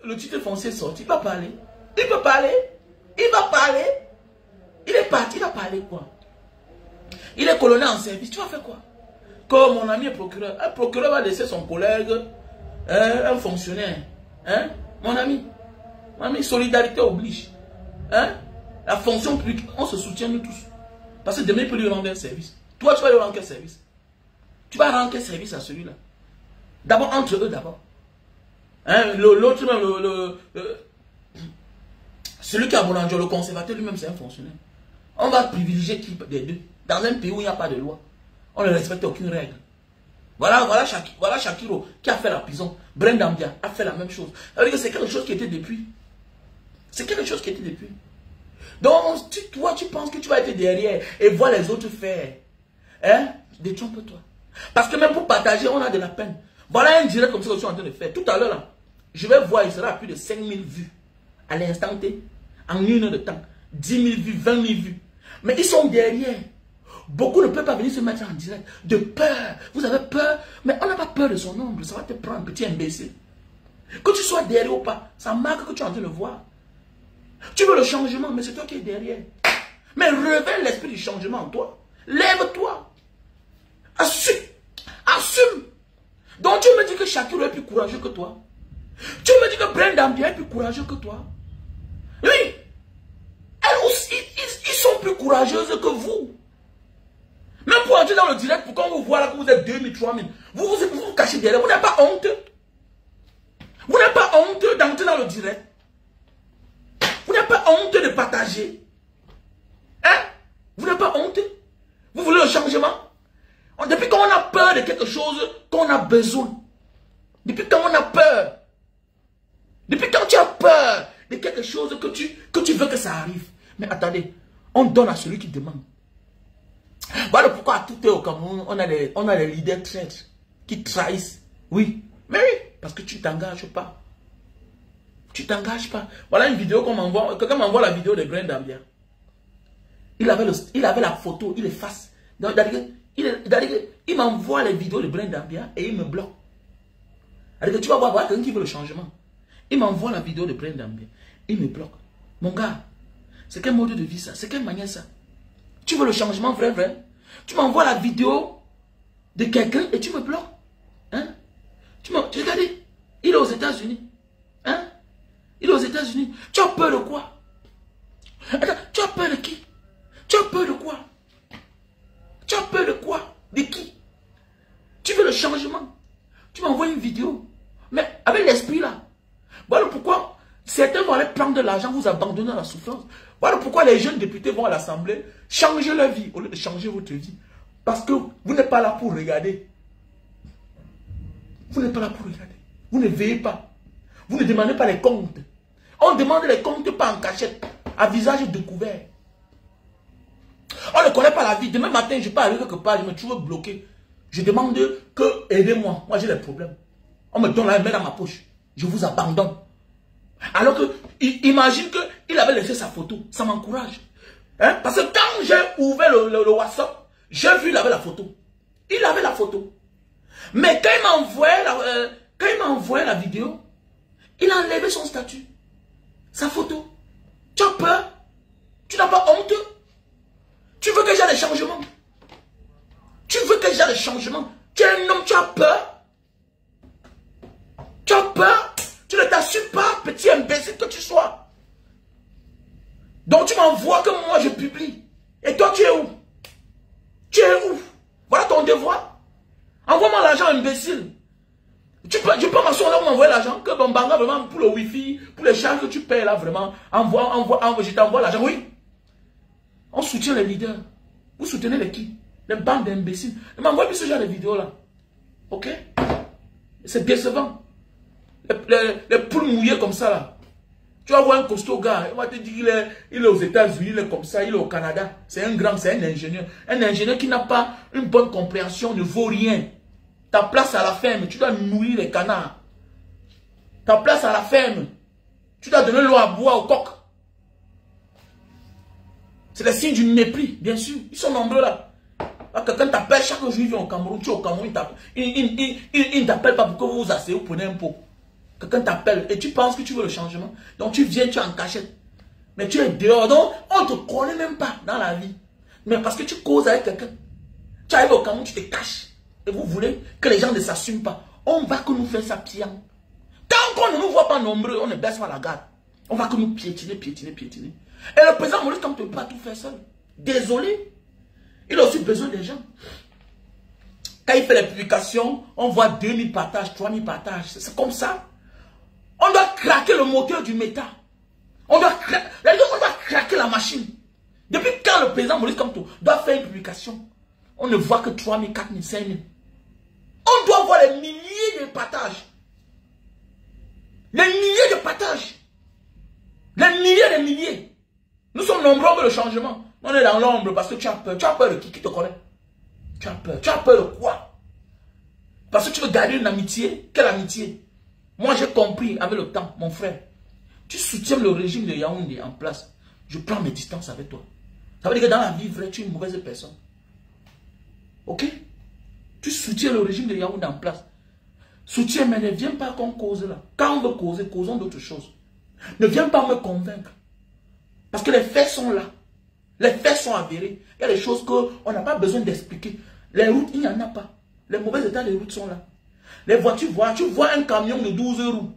le titre foncier est sorti, il va parler. Il peut parler. Il va parler. Il est parti, il va parler quoi? Il est colonel en service, tu vas faire quoi? Comme mon ami est procureur. Un procureur va laisser son collègue, hein, un fonctionnaire. Hein? Mon ami. Mon ami, solidarité oblige. Hein? La fonction publique, on se soutient nous tous. Parce que demain, il peut lui rendre un service. Toi, tu vas lui rendre quel service? Tu vas rendre quel service à celui-là? D'abord, entre eux d'abord. Hein, l'autre même, le, celui qui a Boulanger, le conservateur lui-même, c'est un fonctionnaire. On va privilégier qui? Des deux Dans un pays où il n'y a pas de loi, on ne respecte aucune règle. Voilà, voilà, voilà Shakiro qui a fait la prison. Brendambia a fait la même chose. C'est quelque chose qui était depuis. C'est quelque chose qui était depuis. Donc, toi, tu penses que tu vas être derrière et voir les autres faire. Hein? Détrompe-toi. Parce que même pour partager, on a de la peine. Voilà un direct comme ça que je suis en train de faire. Tout à l'heure, là, je vais voir, il sera à plus de 5000 vues à l'instant T, en une heure de temps. 10 000 vues, 20 000 vues. Mais ils sont derrière. Beaucoup ne peuvent pas venir se mettre en direct. De peur. Vous avez peur, mais on n'a pas peur de son ombre. Ça va te prendre, petit imbécile. Que tu sois derrière ou pas, ça marque que tu es en train de le voir. Tu veux le changement, mais c'est toi qui es derrière. Mais révèle l'esprit du changement en toi. Lève-toi. Assume. Assume. Donc tu me dis que Shakiro est plus courageux que toi. Tu me dis que Brenda est plus courageux que toi. Oui. Elles aussi, ils, sont plus courageuses que vous. Même pour entrer dans le direct, pour quand vous voit là que vous êtes 2000, 3000, vous vous, vous, vous cachez derrière. Vous n'avez pas honte. Vous n'avez pas honte d'entrer dans le direct. Vous n'avez pas honte de partager. Hein? Vous n'avez pas honte? Vous voulez le changement? Depuis quand on a peur de quelque chose qu'on a besoin? Depuis quand on a peur? Depuis quand tu as peur de quelque chose que tu, que tu veux que ça arrive? Mais attendez, on donne à celui qui demande. Voilà pourquoi à tout est au Cameroun, on a les, on a les leaders traîtres qui trahissent. Oui, mais oui, parce que tu t'engages pas. Tu t'engages pas. Voilà une vidéo qu'on m'envoie. Quelqu'un m'envoie la vidéo de Grain d'Ambia. Il avait, il avait la photo, il efface. Il, il m'envoie les vidéos de Grain d'Ambia et il me bloque. tu vas voir, voir quelqu'un qui veut le changement. Il m'envoie la vidéo de Grain d'Ambia. Il me bloque. Mon gars, c'est quel mode de vie ça? C'est quelle manière ça? Tu veux le changement vrai, vrai Tu m'envoies la vidéo de quelqu'un et tu me bloques. Hein? Tu m'as regardé Il est aux États-Unis. Hein? Il est aux États-Unis. Tu as peur de quoi? Tu as peur de qui? Tu as peur de quoi? Tu as peur de quoi? De qui? Tu veux le changement? Tu m'envoies une vidéo. Mais avec l'esprit là. Voilà pourquoi certains vont aller prendre de l'argent, vous abandonner à la souffrance. Voilà pourquoi les jeunes députés vont à l'Assemblée changer leur vie au lieu de changer votre vie. Parce que vous n'êtes pas là pour regarder. Vous n'êtes pas là pour regarder. Vous ne veillez pas. Vous ne demandez pas les comptes. On demande les comptes pas en cachette, à visage découvert. On ne connaît pas la vie. Demain matin, je peux aller quelque part, je me trouve bloqué. Je demande que aidez-moi. Moi, j'ai des problèmes. On me donne la main dans ma poche. Je vous abandonne. Alors que, imagine qu'il avait laissé sa photo. Ça m'encourage. Hein? Parce que quand j'ai ouvert le, WhatsApp, j'ai vu il avait la photo. Il avait la photo. Mais quand il m'a envoyé la, euh, envoyé la vidéo, il a enlevé son statut sa photo. Tu as peur? Tu n'as pas honte? Tu veux que j'ai des changements? Tu veux que j'ai des changements? Tu es un homme, tu as peur? Tu as peur? Tu ne t'assumes pas, petit imbécile que tu sois. Donc tu m'envoies que moi je publie. Et toi tu es où? Tu es où? Voilà ton devoir. Envoie-moi l'argent imbécile. Tu peux, je peux là m'envoyer l'argent, que bon banga vraiment pour le wifi, pour les charges que tu payes là vraiment, envoie, envoie, envoie je t'envoie l'argent, oui. On soutient les leaders. Vous soutenez les qui? Les bandes d'imbéciles. Ne m'envoie plus ce genre de vidéos là. Ok? C'est décevant. Les, les, poules mouillées comme ça là. Tu vas voir un costaud gars, il va te dire qu'il est, il est aux États-Unis, il est comme ça, il est au Canada. C'est un grand, c'est un ingénieur. Un ingénieur qui n'a pas une bonne compréhension ne vaut rien. Ta place à la ferme, tu dois nourrir les canards. Ta place à la ferme, tu dois donner l'eau à boire aux coq. C'est le signe du mépris, bien sûr. Ils sont nombreux là. Quelqu'un t'appelle chaque jour, il vient au Cameroun, tu es au Cameroun, il ne t'appelle pas pour que vous vous asseyez, vous prenez un pot. Quelqu'un t'appelle et tu penses que tu veux le changement. Donc tu viens, tu es en cachette. Mais tu es dehors, donc on ne te connaît même pas dans la vie. Mais parce que tu causes avec quelqu'un. Tu arrives au Cameroun, tu te caches et vous voulez que les gens ne s'assument pas, on va que nous faire ça piant. Tant qu'on ne nous voit pas nombreux, on ne baisse pas la garde. On va que nous piétiner, piétiner, piétiner. Et le président Maurice ne peut pas tout faire seul. Désolé. Il a aussi besoin des gens. Quand il fait les publications, on voit 2000 partages, 3000 partages. C'est comme ça. On doit craquer le moteur du méta. On doit, on doit craquer la machine. Depuis quand le président Maurice Kamto doit faire une publication? On ne voit que 3000, 4000, 5000. On doit voir les milliers de partages. Les milliers de partages. Les milliers de milliers. Nous sommes nombreux le changement. On est dans l'ombre parce que tu as peur. Tu as peur de qui? Qui te connaît? Tu as peur. Tu as peur de quoi? Parce que tu veux garder une amitié? Quelle amitié? Moi j'ai compris avec le temps, mon frère. Tu soutiens le régime de Yaoundé en place. Je prends mes distances avec toi. Ça veut dire que dans la vie vraie, tu es une mauvaise personne. Ok? Tu soutiens le régime de Yaoundé en place. Soutiens, mais ne viens pas qu'on cause là. Quand on veut causer, causons d'autres choses. Ne viens pas me convaincre. Parce que les faits sont là. Les faits sont avérés. Il y a des choses qu'on n'a pas besoin d'expliquer. Les routes, il n'y en a pas. Les mauvais états des routes sont là. Les voitures, tu vois un camion de 12 roues.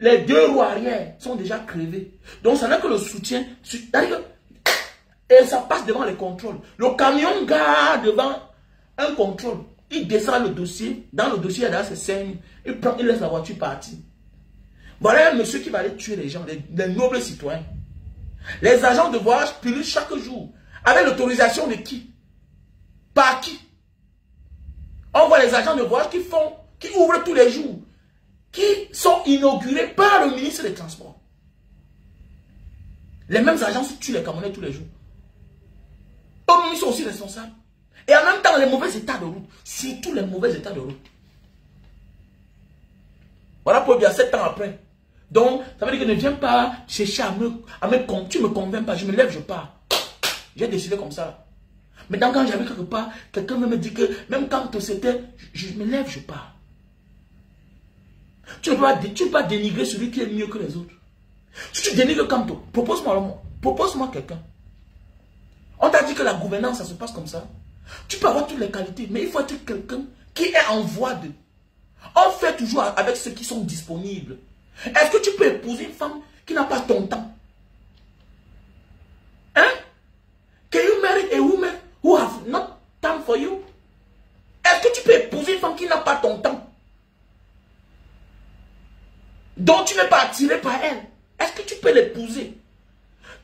Les deux roues arrière sont déjà crevées. Donc, ça n'a que le soutien. Et ça passe devant les contrôles. Le camion garde devant un contrôle. Il descend le dossier. Dans le dossier, il y a ses scènes. Il prend, laisse la voiture partir. Voilà un monsieur qui va aller tuer les gens, les, nobles citoyens. Les agents de voyage pilulent chaque jour. Avec l'autorisation de qui? Par qui? On voit les agents de voyage qui font, qui ouvrent tous les jours, qui sont inaugurés par le ministre des Transports. Les mêmes agents tuent les Camerounais tous les jours. Eux, ils sont aussi responsables. Et en même temps, les mauvais états de route, surtout les mauvais états de route. Voilà pour bien sept ans après. Donc, ça veut dire que ne viens pas chercher à me, à me tu me convaincs pas, je me lève, je pars. J'ai décidé comme ça. Maintenant, quand j'avais quelque part, quelqu'un me dit que même quand c'était, je, me lève, je pars. Tu ne peux pas, dénigrer celui qui est mieux que les autres. Si tu dénigres comme toi, propose-moi propose-moi quelqu'un. On t'a dit que la gouvernance, ça se passe comme ça. Tu peux avoir toutes les qualités, mais il faut être quelqu'un qui est en voie de. On fait toujours avec ceux qui sont disponibles. Est-ce que tu peux épouser une femme qui n'a pas ton temps? Hein? Can you marry a woman who has not time for you? Est-ce que tu peux épouser une femme qui n'a pas ton temps? Dont tu n'es pas attiré par elle Est-ce que tu peux l'épouser?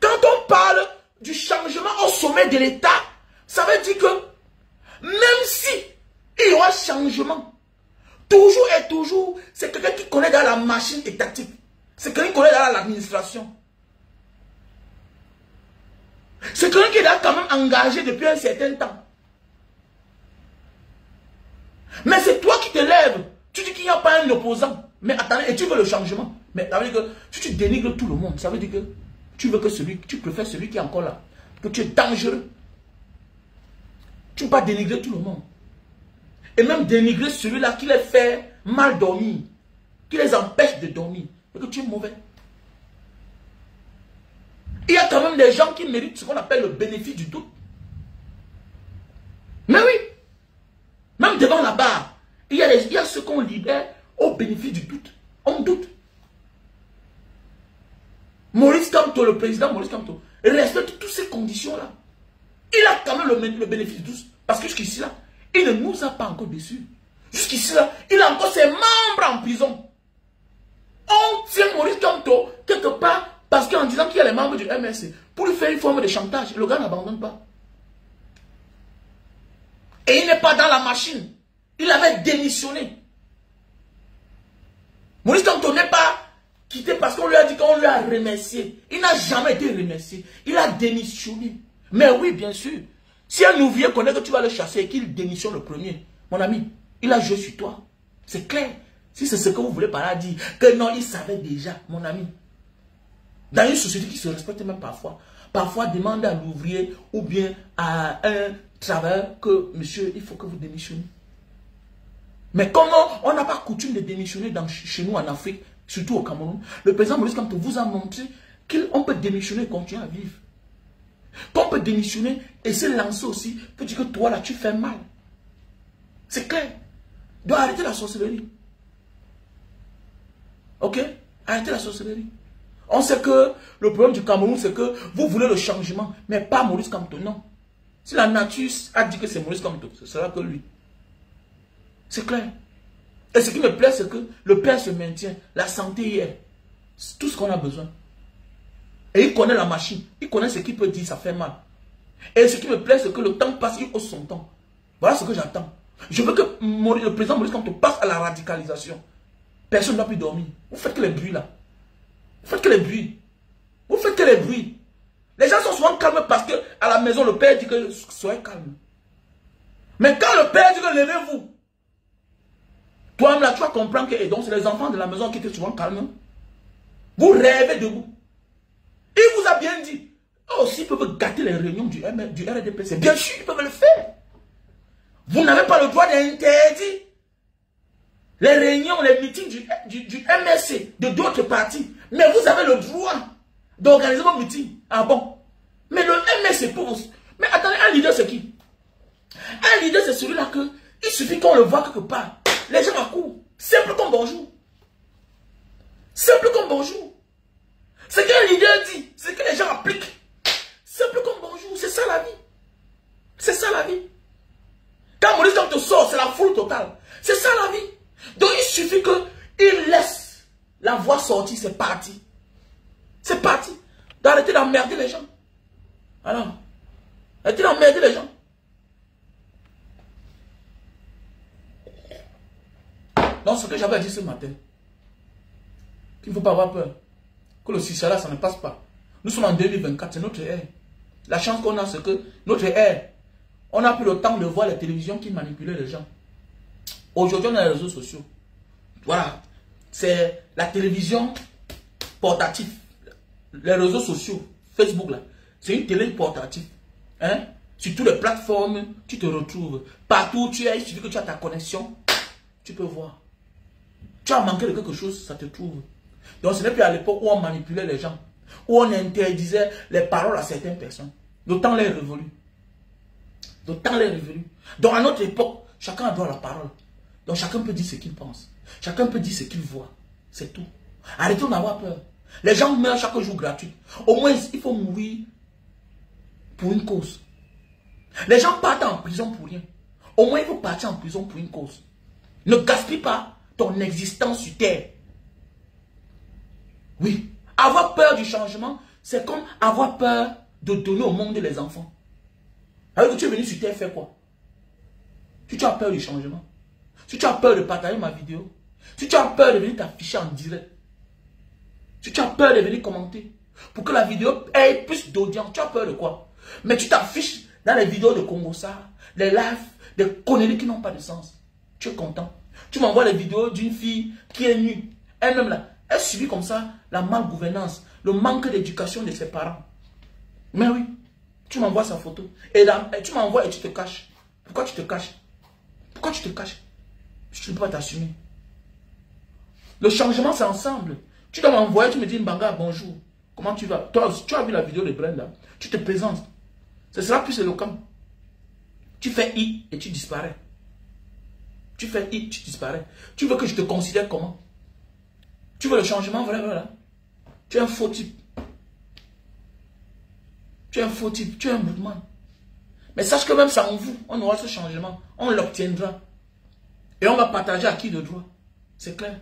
Quand on parle du changement au sommet de l'État, ça veut dire que même si il y aura changement, toujours et toujours, c'est quelqu'un qui connaît dans la machine étatique. C'est quelqu'un qui connaît dans l'administration. C'est quelqu'un qui est là quand même engagé depuis un certain temps. Mais c'est toi qui te lèves. Tu dis qu'il n'y a pas un opposant. Mais attendez, et tu veux le changement. Mais ça veut dire que si tu dénigres tout le monde, ça veut dire que tu veux que celui, tu préfères celui qui est encore là. Que tu es dangereux. Tu ne peux pas dénigrer tout le monde. Et même dénigrer celui-là qui les fait mal dormir. Qui les empêche de dormir. Et que tu es mauvais. Il y a quand même des gens qui méritent ce qu'on appelle le bénéfice du doute. Mais oui. Même devant la barre, il y a, il y a ceux qu'on libère au bénéfice du doute. On doute. Maurice Kamto, le président Maurice Kamto, respecte toutes ces conditions-là. Il a quand même le, bénéfice de tous. Parce que jusqu'ici, là, il ne nous a pas encore déçus. Jusqu'ici, là, il a encore ses membres en prison. On tient Maurice Kamto quelque part parce qu'en disant qu'il y a les membres du MSC, pour lui faire une forme de chantage, le gars n'abandonne pas. Et il n'est pas dans la machine. Il avait démissionné. Maurice Kamto n'est pas quitté parce qu'on lui a dit qu'on lui a remercié. Il n'a jamais été remercié. Il a démissionné. Mais oui, bien sûr. Si un ouvrier connaît que tu vas le chasser et qu'il démissionne le premier, mon ami, il a joué sur toi. C'est clair. Si c'est ce que vous voulez par là dire, que non, il savait déjà, mon ami. Dans une société qui se respecte même parfois, parfois demande à l'ouvrier ou bien à un travailleur que, monsieur, il faut que vous démissionnez. Mais comment on n'a pas coutume de démissionner dans, chez nous en Afrique, surtout au Cameroun? Le président Maurice Kamto vous a montré qu'on peut démissionner et continuer à vivre. Qu'on peut démissionner et se lancer aussi pour dire que toi là tu fais mal. C'est clair. doit arrêter la sorcellerie. Ok? Arrêtez la sorcellerie. On sait que le problème du Cameroun, c'est que vous voulez le changement, mais pas Maurice Kamto, non. Si la nature a dit que c'est Maurice Kamto, ce sera que lui. C'est clair. Et ce qui me plaît, c'est que le Père se maintient, la santé y est. tout ce qu'on a besoin. Et il connaît la machine. Il connaît ce qu'il peut dire, ça fait mal. Et ce qui me plaît, c'est que le temps passe, il hausse son temps. Voilà ce que j'attends. Je veux que le président Maurice Kamto passe à la radicalisation. Personne ne va plus dormir. Vous faites que les bruits là. Vous faites que les bruits. Vous faites que les bruits. Les gens sont souvent calmes parce que à la maison, le père dit que soyez calme. Mais quand le père dit que levez-vous, toi-même là, tu vas comprendre que et donc c'est les enfants de la maison qui étaient souvent calmes. Vous rêvez debout. Il vous a bien dit. Oh, s'ils peuvent gâter les réunions du, du RDP, c'est bien sûr, ils peuvent le faire. Vous n'avez pas le droit d'interdire les réunions, les meetings du, du, du MSC, de d'autres partis. Mais vous avez le droit d'organiser vos meetings. Ah bon? Mais le MSC pour vous. Mais attendez, un leader c'est qui? Un leader c'est celui-là que il suffit qu'on le voit quelque part. Les gens accourent. Simple comme bonjour. Simple comme bonjour. Ce qu'un leader dit, c'est que les gens appliquent. Simple comme bonjour. C'est ça la vie. C'est ça la vie. Quand Maurice te sort, c'est la foule totale. C'est ça la vie. Donc il suffit qu'il laisse la voix sortir, c'est parti. C'est parti. D'arrêter d'emmerder les gens. Alors, arrêtez d'emmerder les gens. Donc ce que j'avais dit ce matin, qu'il ne faut pas avoir peur. Que le là, ça ne passe pas. Nous sommes en 2024, c'est notre ère. La chance qu'on a, c'est que notre ère, on a pris le temps de voir les télévisions qui manipulaient les gens. Aujourd'hui, on a les réseaux sociaux. Voilà. C'est la télévision portative. Les réseaux sociaux. Facebook, là. C'est une télé portative. Hein? Sur toutes les plateformes, tu te retrouves. Partout où tu es, il suffit que tu as ta connexion. Tu peux voir. Tu as manqué de quelque chose, ça te trouve. Donc ce n'est plus à l'époque où on manipulait les gens. Où on interdisait les paroles à certaines personnes. Le temps est révolu. Le temps est révolu. Donc à notre époque, chacun à la parole. Donc chacun peut dire ce qu'il pense. Chacun peut dire ce qu'il voit. C'est tout. Arrêtons d'avoir peur. Les gens meurent chaque jour gratuit. Au moins, il faut mourir pour une cause. Les gens partent en prison pour rien. Au moins, il faut partir en prison pour une cause. Ne gaspille pas ton existence sur terre. Oui. Avoir peur du changement, c'est comme avoir peur de donner au monde les enfants. Alors que tu es venu sur terre faire quoi? Si tu as peur du changement, si tu as peur de partager ma vidéo, si tu as peur de venir t'afficher en direct, si tu as peur de venir commenter, pour que la vidéo ait plus d'audience, tu as peur de quoi? Mais tu t'affiches dans les vidéos de Congo ça, les lives, des conneries qui n'ont pas de sens. Tu es content. Tu m'envoies les vidéos d'une fille qui est nue. Elle-même là, elle subit comme ça la malgouvernance, le manque d'éducation de ses parents. Mais oui, tu m'envoies sa photo. Et, là, tu m'envoies et tu te caches. Pourquoi tu te caches? Pourquoi tu te caches? Tu ne peux pas t'assumer. Le changement, c'est ensemble. Tu dois m'envoyer, tu me dis, Mbanga, bonjour. Comment tu vas? Toi, tu as vu la vidéo de Brenda? Tu te présentes. Ce sera plus éloquent. Tu fais I et tu disparais. Tu fais I, tu disparais. Tu veux que je te considère comment? Tu veux le changement, voilà, voilà. Tu es un faux type. Tu es un faux type, tu es un mouvement. Mais sache que même sans vous, on aura ce changement. On l'obtiendra. Et on va partager à qui de droit. C'est clair.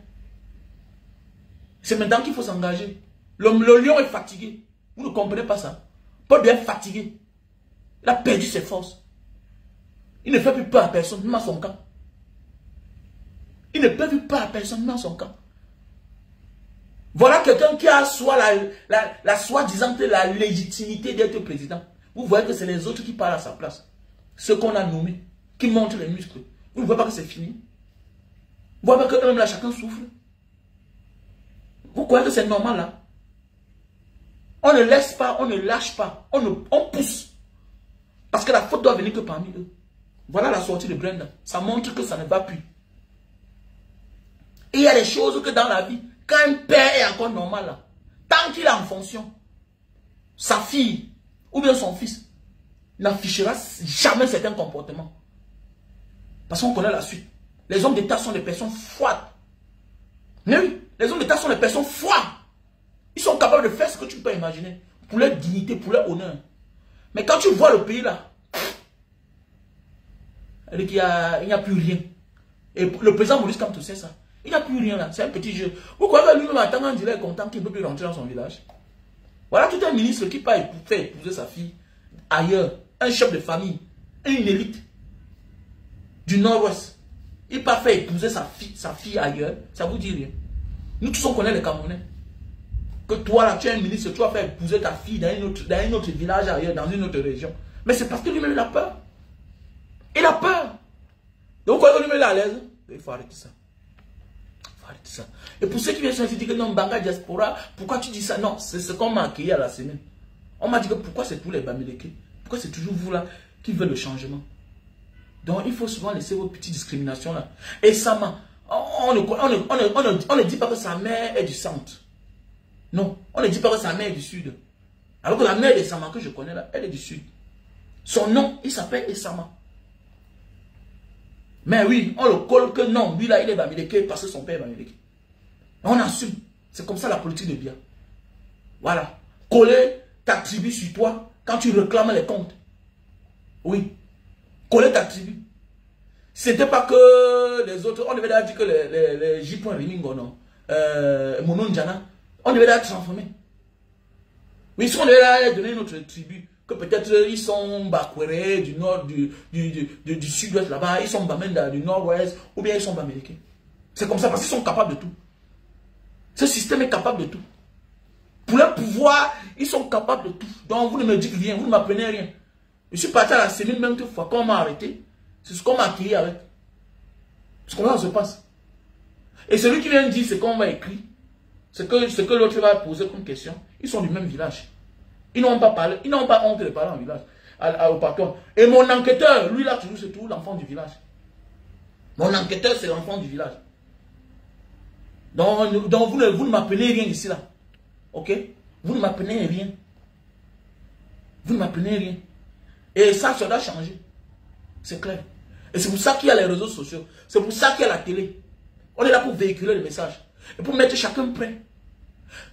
C'est maintenant qu'il faut s'engager. Le, lion est fatigué. Vous ne comprenez pas ça. Paul est fatigué. Il a perdu ses forces. Il ne fait plus peur à personne, même à son camp. Il ne peut plus peur à personne, à son camp. Voilà quelqu'un qui a soit la, la, la soi-disant la légitimité d'être président. Vous voyez que c'est les autres qui parlent à sa place. Ceux qu'on a nommés, qui montrent les muscles. Vous ne voyez pas que c'est fini Vous voyez pas que même là, chacun souffre Vous croyez que c'est normal là? On ne laisse pas, on ne lâche pas, on, on pousse. Parce que la faute doit venir que parmi eux. Voilà la sortie de Brenda. Ça montre que ça ne va plus. Et il y a des choses que dans la vie, quand un père est encore normal tant qu'il est en fonction, sa fille ou bien son fils n'affichera jamais certains comportements. Parce qu'on connaît la suite. Les hommes d'État sont des personnes froides. Mais oui, les hommes d'État sont des personnes froides. Ils sont capables de faire ce que tu peux imaginer. Pour leur dignité, pour leur honneur. Mais quand tu vois le pays là, il n'y a, plus rien. Et le président Maurice tu sais ça. Il n'y a plus rien là. C'est un petit jeu. Vous croyez que lui-même attend un est content qu'il ne peut plus rentrer dans son village? Voilà tout un ministre qui peut faire épouser sa fille ailleurs. Un chef de famille. Une élite du nord-ouest. Il pas fait épouser sa fille, sa fille ailleurs. Ça vous dit rien. Nous tous on connaît les Camerounais. Que toi là, tu es un ministre, tu vas faire épouser ta fille dans, une autre, dans un autre village ailleurs, dans une autre région. Mais c'est parce que lui-même il a peur. Il a peur. Donc quand lui-même il est à l'aise, il faut arrêter ça. Et pour ceux qui viennent se dire que non, Banga Diaspora, pourquoi tu dis ça? Non, c'est ce qu'on m'a accueilli à la semaine. On m'a dit que pourquoi c'est tous les Bamileke? Pourquoi c'est toujours vous là qui veulent le changement? Donc, il faut souvent laisser vos petites discriminations là. Et ça on ne, on, on ne dit pas que sa mère est du centre. Non, on ne dit pas que sa mère est du sud. Alors que la mère d'Essama que je connais là, elle est du sud. Son nom, il s'appelle Essama. Mais oui, on le colle que non, lui là, il est Bamileke parce que son père est Bamileke. On assume. C'est comme ça la politique de bien. Voilà. Coller ta tribu sur toi quand tu réclames les comptes. Oui. Coller ta tribu. C'était pas que les autres, on devait dire que les, les, les J. non. Euh, on devait être transformés. Oui, si on devait donner notre tribu, que peut-être ils sont Bakwere du nord, du, du, du, sud-ouest là-bas, ils sont Bamenda du nord-ouest, ou bien ils sont Baméricains. C'est comme ça, parce qu'ils sont capables de tout. Ce système est capable de tout. Pour leur pouvoir, ils sont capables de tout. Donc vous ne me dites rien, vous ne m'apprenez rien. Je suis parti à la semaine même fois, quand on m'a arrêté, c'est ce qu'on m'a accueilli avec. C'est comme ça se passe. Et celui qui vient dire ce qu'on m'a écrit, ce que, ce que l'autre va poser comme question, ils sont du même village. Ils n'ont pas parlé, ils n'ont pas honte de parler en village, au patron. Et mon enquêteur, lui là, toujours, c'est tout l'enfant du village. Mon enquêteur, c'est l'enfant du village. Donc, vous ne, vous ne m'appelez rien ici là. Ok? Vous ne m'appelez rien. Vous ne m'appelez rien. Et ça, ça doit changer. C'est clair. Et c'est pour ça qu'il y a les réseaux sociaux. C'est pour ça qu'il y a la télé. On est là pour véhiculer le message. Et pour mettre chacun prêt.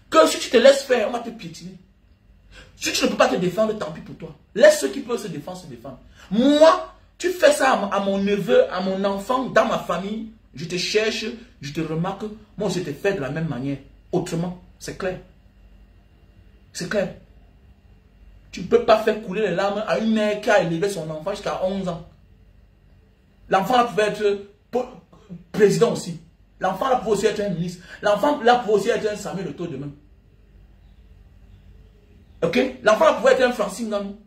Que si tu te laisses faire, on va te piétiner. Si tu ne peux pas te défendre, tant pis pour toi. Laisse ceux qui peuvent se défendre se défendre. Moi, tu fais ça à mon neveu, à mon enfant, dans ma famille. Je te cherche, je te remarque. Moi, je te fais de la même manière. Autrement, c'est clair. C'est clair. Tu ne peux pas faire couler les larmes à une mère qui a élevé son enfant jusqu'à 11 ans. L'enfant pouvait être président aussi. L'enfant pouvait aussi être un ministre. L'enfant là pouvait aussi être un Samuel de demain. Ok? L'enfant pouvait être un Francine Ganou.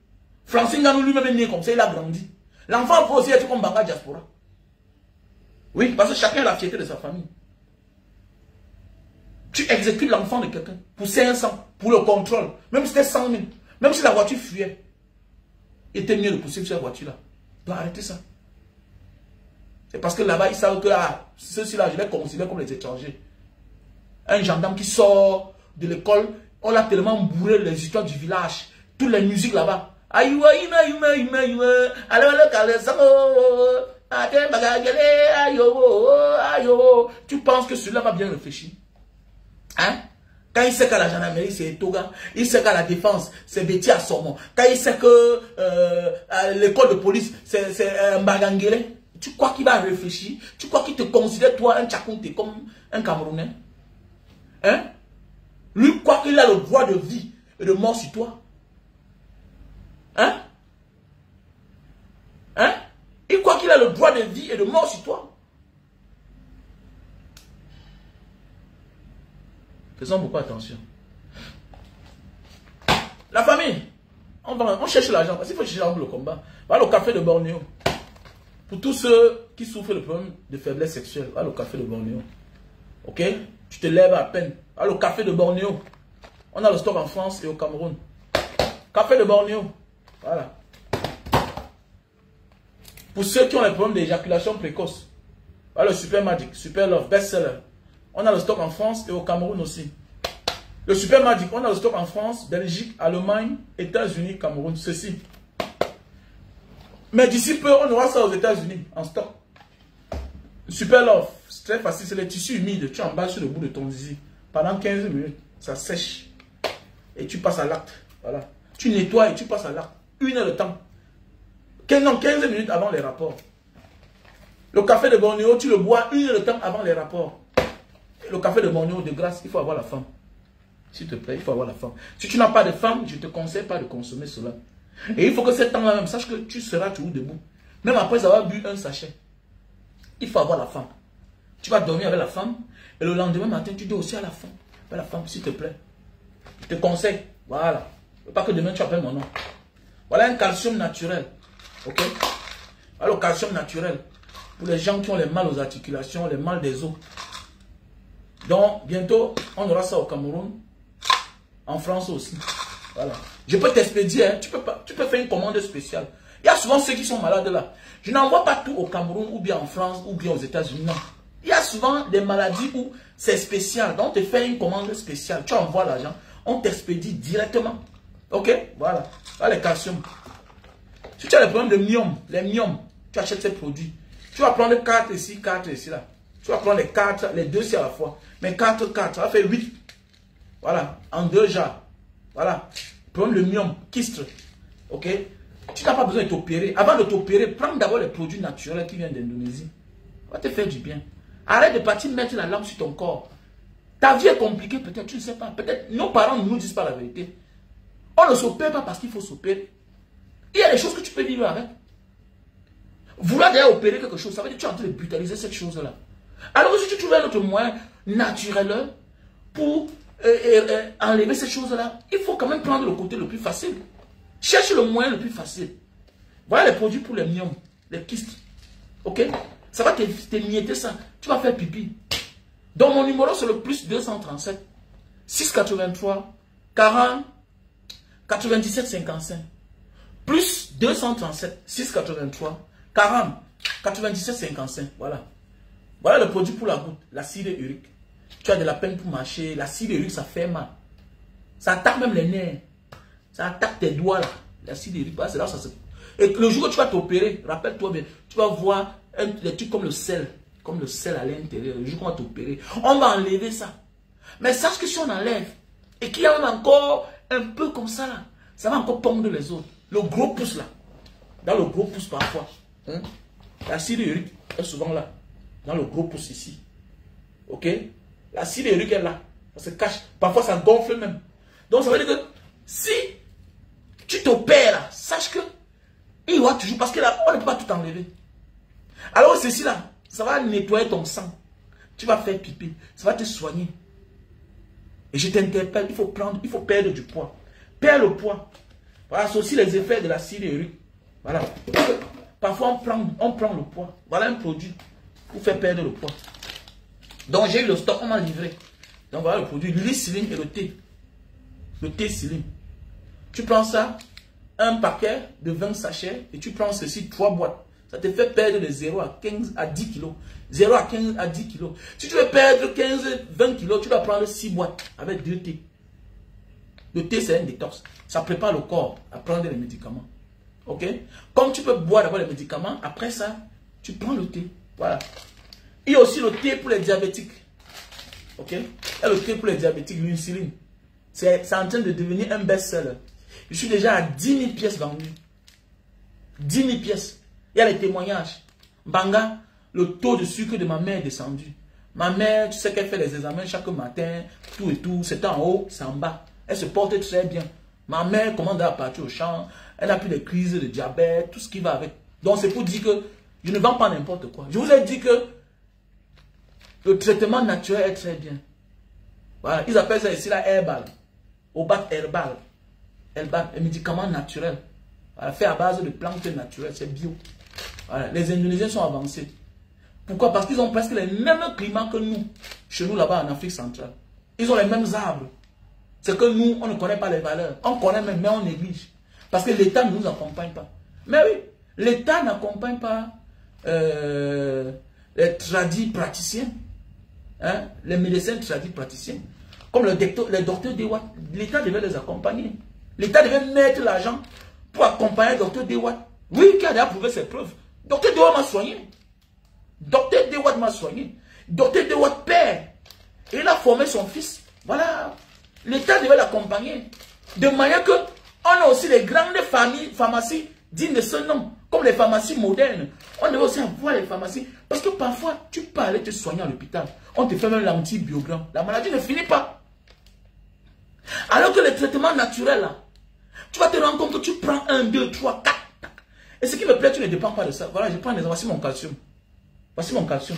Francine Ganou lui-même est né comme ça, il a grandi. L'enfant peut aussi être comme Banga Diaspora. Oui, parce que chacun a la fierté de sa famille. Tu exécutes l'enfant de quelqu'un pour 500, pour le contrôle. Même si c'était 100 000. Même si la voiture fuyait. Il était mieux de pousser la voiture-là. Tu dois arrêter ça. C'est parce que là-bas, ils savent que ah, ceux-ci-là, je les considère comme les étrangers. Un gendarme qui sort de l'école, on l'a tellement bourré les histoires du village. Toutes les musiques là-bas. Tu penses que celui-là va bien réfléchir. Hein? Quand il sait qu'à la gendarmerie, c'est Toga. Il sait qu'à la défense, c'est Betty à Quand il sait que euh, l'école de police, c'est un Mbagangele. Tu crois qu'il va réfléchir? Tu crois qu'il te considère, toi, un Tchakounté, comme un Camerounais? Hein? Lui croit qu'il a le droit de vie et de mort sur toi. Hein? Hein? Il croit qu'il a le droit de vie et de mort sur toi. Faisons beaucoup attention. La famille, on, va, on cherche l'argent. Parce qu'il faut chercher l'argent pour le combat. Va au café de Bornéo. Pour tous ceux qui souffrent le problème de faiblesse sexuelle, va au café de Bornéo. Ok? Tu te lèves à peine. Va au café de Bornéo. On a le stock en France et au Cameroun. Café de Bornéo. Voilà. Pour ceux qui ont les problèmes d'éjaculation précoce, va le Super Magic, Super Love, best-seller. On a le stock en France et au Cameroun aussi. Le Super Magic, on a le stock en France, Belgique, Allemagne, États-Unis, Cameroun, ceci. Mais d'ici peu, on aura ça aux États-Unis, en stock. Super Love, c'est très facile, c'est les tissus humides. Tu emballes sur le bout de ton zizi. Pendant 15 minutes, ça sèche. Et tu passes à l'acte. Voilà. Tu nettoies et tu passes à l'acte. Une heure de temps. 15, non, 15 minutes avant les rapports. Le café de Bornéo, tu le bois une heure de temps avant les rapports le café de Bornéo, de grâce, il faut avoir la femme. S'il te plaît, il faut avoir la femme. Si tu n'as pas de femme, je ne te conseille pas de consommer cela. Et il faut que cet temps-là même, sache que tu seras toujours debout. Même après avoir bu un sachet. Il faut avoir la femme. Tu vas dormir avec la femme. Et le lendemain matin, tu dis aussi à la femme. la femme, s'il te plaît. Je te conseille. Voilà. Pas que demain tu appelles mon nom. Voilà un calcium naturel. Ok? Le calcium naturel. Pour les gens qui ont les mal aux articulations, les mal des os. Donc, bientôt, on aura ça au Cameroun, en France aussi. Voilà. Je peux t'expédier, hein. tu, peux tu peux faire une commande spéciale. Il y a souvent ceux qui sont malades là. Je n'envoie pas tout au Cameroun ou bien en France ou bien aux États-Unis. Non. Il y a souvent des maladies où c'est spécial. Donc, on te fait une commande spéciale. Tu envoies l'argent. On t'expédie directement. Ok? Voilà. Voilà les calcium. Si tu as des problèmes de myome, les myomes, tu achètes ces produits. Tu vas prendre 4 ici, 4 ici, là. Tu vas prendre les 4, les deux ici à la fois. Mais 4, 4, ça faire 8. Voilà. En deux jours. Voilà. Problème de myome, kyste. Ok? Tu n'as pas besoin de t'opérer. Avant de t'opérer, prends d'abord les produits naturels qui viennent d'Indonésie. Ça va te faire du bien. Arrête de partir mettre la lampe sur ton corps. Ta vie est compliquée, peut-être, tu ne sais pas. Peut-être nos parents ne nous disent pas la vérité. On ne s'opère pas parce qu'il faut s'opérer. Il y a des choses que tu peux vivre avec. Vouloir d'ailleurs opérer quelque chose, ça veut dire que tu es en train de brutaliser cette chose-là. Alors si tu trouves un autre moyen naturel pour euh, euh, euh, enlever cette chose-là, il faut quand même prendre le côté le plus facile. Cherche le moyen le plus facile. Voilà les produits pour les myomes, les kystes. Ok? Ça va t'émietter ça. Tu vas faire pipi. Donc mon numéro c'est le plus 237 683 40 97 55 plus 237 683 40 97 55 voilà. Voilà le produit pour la goutte. L'acide urique. Tu as de la peine pour marcher. L'acide urique ça fait mal. Ça attaque même les nerfs. Ça attaque tes doigts là. L'acide urique. C'est là ça se et le jour où tu vas t'opérer rappelle-toi bien tu vas voir des trucs comme le sel comme le sel à l'intérieur le jour qu'on va t'opérer on va enlever ça mais sache que si on enlève et qu'il y a encore un peu comme ça là ça va encore pondre les autres. Le gros pouce là, dans le gros pouce parfois, hein, l'acide est souvent là, dans le gros pouce ici. Ok? L'acide urique est là, ça se cache. Parfois ça gonfle même. Donc ça veut dire que si tu t'opères là, sache que il va toujours, parce que là, on ne peut pas tout enlever. Alors ceci là, ça va nettoyer ton sang. Tu vas faire pipi, ça va te soigner. Et je t'interpelle, il faut prendre, il faut perdre du poids le poids. Voilà, c'est aussi les effets de la urique. Voilà. Parfois, on prend, on prend le poids. Voilà un produit pour faire perdre le poids. Donc, j'ai eu le stock, on m'a livré. Donc, voilà le produit, l'huile et le thé. Le thé siline. Tu prends ça, un paquet de 20 sachets, et tu prends ceci, trois boîtes. Ça te fait perdre de 0 à 15 à 10 kilos. 0 à 15 à 10 kilos. Si tu veux perdre 15, 20 kilos, tu dois prendre 6 boîtes avec deux thés. Le thé, c'est un détox. Ça prépare le corps à prendre les médicaments. Ok? Comme tu peux boire d'abord les médicaments, après ça, tu prends le thé. Voilà. Il y a aussi le thé pour les diabétiques. Ok? A le thé pour les diabétiques, l'insuline. C'est en train de devenir un best-seller. Je suis déjà à 10 000 pièces vendues. 10 000 pièces. Il y a les témoignages. Banga, le taux de sucre de ma mère est descendu. Ma mère, tu sais qu'elle fait les examens chaque matin, tout et tout. C'est en haut, c'est en bas. Elle se porte très bien. Ma mère commande à partir au champ. Elle a plus de crises de diabète, tout ce qui va avec. Donc c'est pour dire que je ne vends pas n'importe quoi. Je vous ai dit que le traitement naturel est très bien. Ils appellent ça ici la herbal. Au bac herbal. Herbal, un médicament naturel. fait à base de plantes naturelles, c'est bio. Les Indonésiens sont avancés. Pourquoi? Parce qu'ils ont presque les mêmes climats que nous, chez nous là-bas en Afrique centrale. Ils ont les mêmes arbres. C'est que nous, on ne connaît pas les valeurs. On connaît même, mais on néglige. Parce que l'État ne nous accompagne pas. Mais oui, l'État n'accompagne pas euh, les tradis praticiens. Hein, les médecins tradis praticiens. Comme le docteur, les docteurs l'État devait les accompagner. L'État devait mettre l'argent pour accompagner le docteur Dewat. Oui, qui a déjà prouvé ses preuves. Docteur Dewat m'a soigné. Docteur Dewat m'a soigné. Docteur Dewat père. Il a formé son fils. Voilà. L'État devait l'accompagner. De manière que on a aussi les grandes familles, pharmacies dignes de ce nom, comme les pharmacies modernes. On devait aussi avoir les pharmacies. Parce que parfois, tu peux aller te soigner à l'hôpital. On te fait même l'antibiogramme. La maladie ne finit pas. Alors que les traitements naturels, tu vas te rendre compte que tu prends un, deux, trois, quatre. Et ce qui me plaît, tu ne dépends pas de ça. Voilà, je prends les Voici mon calcium. Voici mon calcium.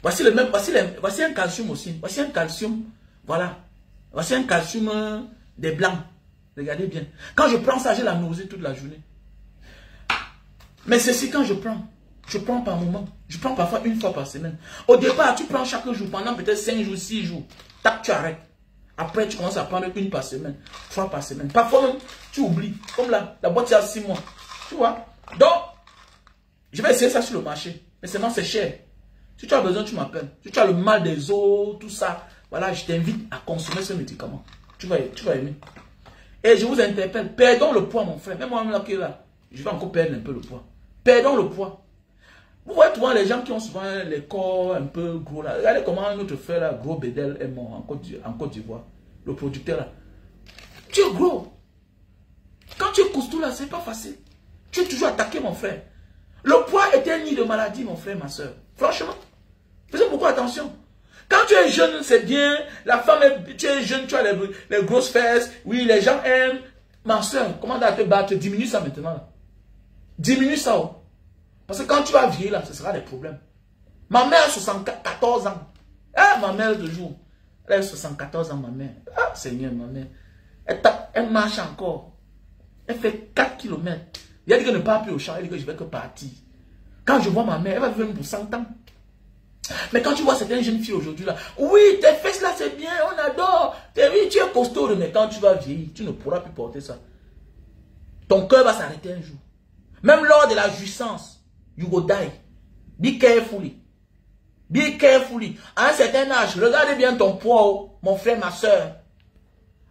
Voici, le même, voici, voici un calcium aussi. Voici un calcium. Voilà. Voici un calcium euh, des blancs. Regardez bien. Quand je prends ça, j'ai la nausée toute la journée. Mais ceci, quand je prends, je prends par moment. Je prends parfois une fois par semaine. Au départ, tu prends chaque jour, pendant peut-être 5 jours, 6 jours. Tac, tu arrêtes. Après, tu commences à prendre une par semaine, trois par semaine. Parfois même, tu oublies. Comme là, la boîte, il y a six mois. Tu vois? Donc, je vais essayer ça sur le marché. Mais seulement, c'est cher. Si tu as besoin, tu m'appelles. Si tu as le mal des os, tout ça, voilà, je t'invite à consommer ce médicament. Tu vas, tu vas aimer. Et je vous interpelle, perdons le poids, mon frère. Même moi, là, là, je vais encore perdre un peu le poids. Perdons le poids. Vous voyez souvent les gens qui ont souvent les corps un peu gros là. Regardez comment notre frère gros Bédel est mort en Côte d'Ivoire. Le producteur là. Tu es gros. Quand tu es costaud là, c'est pas facile. Tu es toujours attaqué mon frère. Le poids est un nid de maladie mon frère, ma soeur. Franchement. Faisons beaucoup attention. Quand tu es jeune, c'est bien. La femme, est, tu es jeune, tu as les, grosses fesses. Oui, les gens aiment. Ma soeur, comment te battre Diminue ça maintenant. Diminue ça. Oh. Parce que quand tu vas vieillir là, ce sera des problèmes. Ma mère a 74 ans. Ah, ma mère de jour. Elle a 74 ans, ma mère. Ah, Seigneur, ma mère. Elle, elle marche encore. Elle fait 4 km. Il a dit qu'elle ne part plus au champ. Elle dit que je vais que partir. Quand je vois ma mère, elle va vivre pour 100 ans. Mais quand tu vois certaines jeunes filles aujourd'hui là, oui, tes fesses là c'est bien, on adore. Oui, tu es costaud, mais quand tu vas vieillir, tu ne pourras plus porter ça. Ton cœur va s'arrêter un jour. Même lors de la jouissance, you go die. Be carefully. Be carefully. À un certain âge, regardez bien ton poids, oh, mon frère, ma soeur.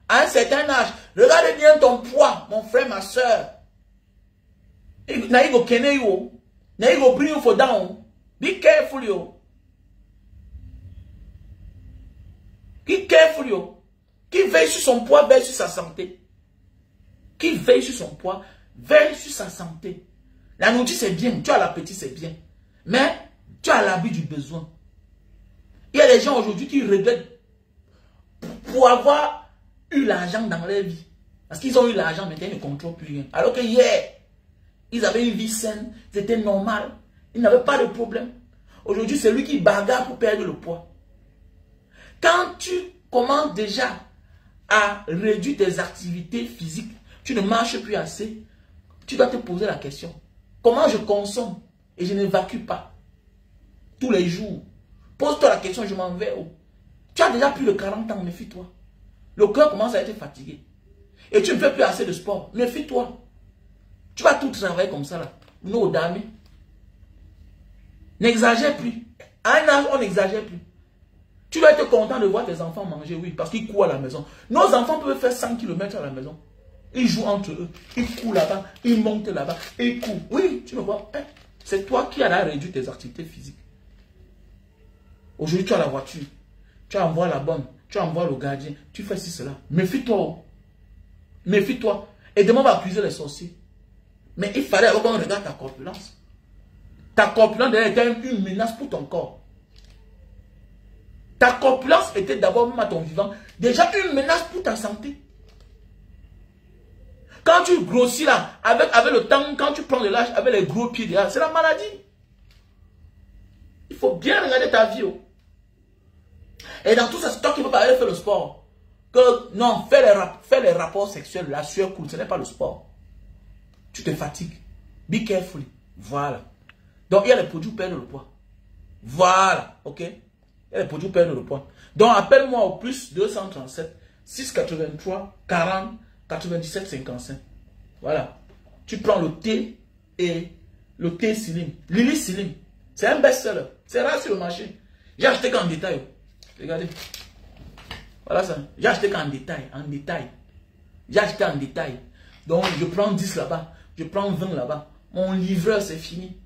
À un certain âge, regardez bien ton poids, mon frère, ma soeur. Na go kene you. Na bring you for down. Be careful yo. Qui careful yo. Qui veille sur son poids, veille sur sa santé. Qui veille sur son poids, veille sur sa santé. La nourriture, c'est bien. Tu as l'appétit, c'est bien. Mais tu as l'habit du besoin. Il y a des gens aujourd'hui qui regrettent pour avoir eu l'argent dans leur vie. Parce qu'ils ont eu l'argent, mais ils ne contrôlent plus rien. Alors que hier, ils avaient une vie saine, c'était normal. Ils n'avaient pas de problème. Aujourd'hui, c'est lui qui bagarre pour perdre le poids. Quand tu commences déjà à réduire tes activités physiques, tu ne marches plus assez, tu dois te poser la question. Comment je consomme et je n'évacue pas tous les jours? Pose-toi la question, je m'en vais où? Tu as déjà plus de 40 ans, méfie-toi. Le cœur commence à être fatigué. Et tu ne fais plus assez de sport. Méfie-toi. Tu vas tout travailler comme ça là. Nous, dames. N'exagère plus. À un âge, on n'exagère plus. Tu dois être content de voir tes enfants manger, oui, parce qu'ils courent à la maison. Nos enfants peuvent faire 100 km à la maison. Ils jouent entre eux. Ils courent là-bas. Ils montent là-bas. Ils courent. Oui, tu me vois. Hein? C'est toi qui as réduit tes activités physiques. Aujourd'hui, tu as la voiture. Tu envoies la bonne. Tu envoies le gardien. Tu fais ci, cela. Méfie-toi. Méfie-toi. Et demain, on va accuser les sorciers. Mais il fallait qu'on regarde ta corpulence. Ta corpulence était une menace pour ton corps. Ta corpulence était d'abord même à ton vivant déjà une menace pour ta santé. Quand tu grossis là, avec, avec le temps, quand tu prends de l'âge, avec les gros pieds c'est la maladie. Il faut bien regarder ta vie. Oh. Et dans tout ça, c'est toi qui peux pas aller faire le sport. Que non, fais les, les rapports sexuels, la sueur coule, ce n'est pas le sport. Tu te fatigues. Be careful. Voilà. Donc, il y a les produits perdent le poids. Voilà. OK? Il y a les produits perdent le poids. Donc, appelle-moi au plus 237 683 40 97 55. Voilà. Tu prends le thé et le thé Silim. Lily Silim. C'est un best-seller. C'est rare sur le marché. J'ai acheté qu'en détail. Regardez. Voilà ça. J'ai acheté qu'en détail. En détail. J'ai acheté en détail. Donc, je prends 10 là-bas. Je prends 20 là-bas. Mon livreur, c'est fini.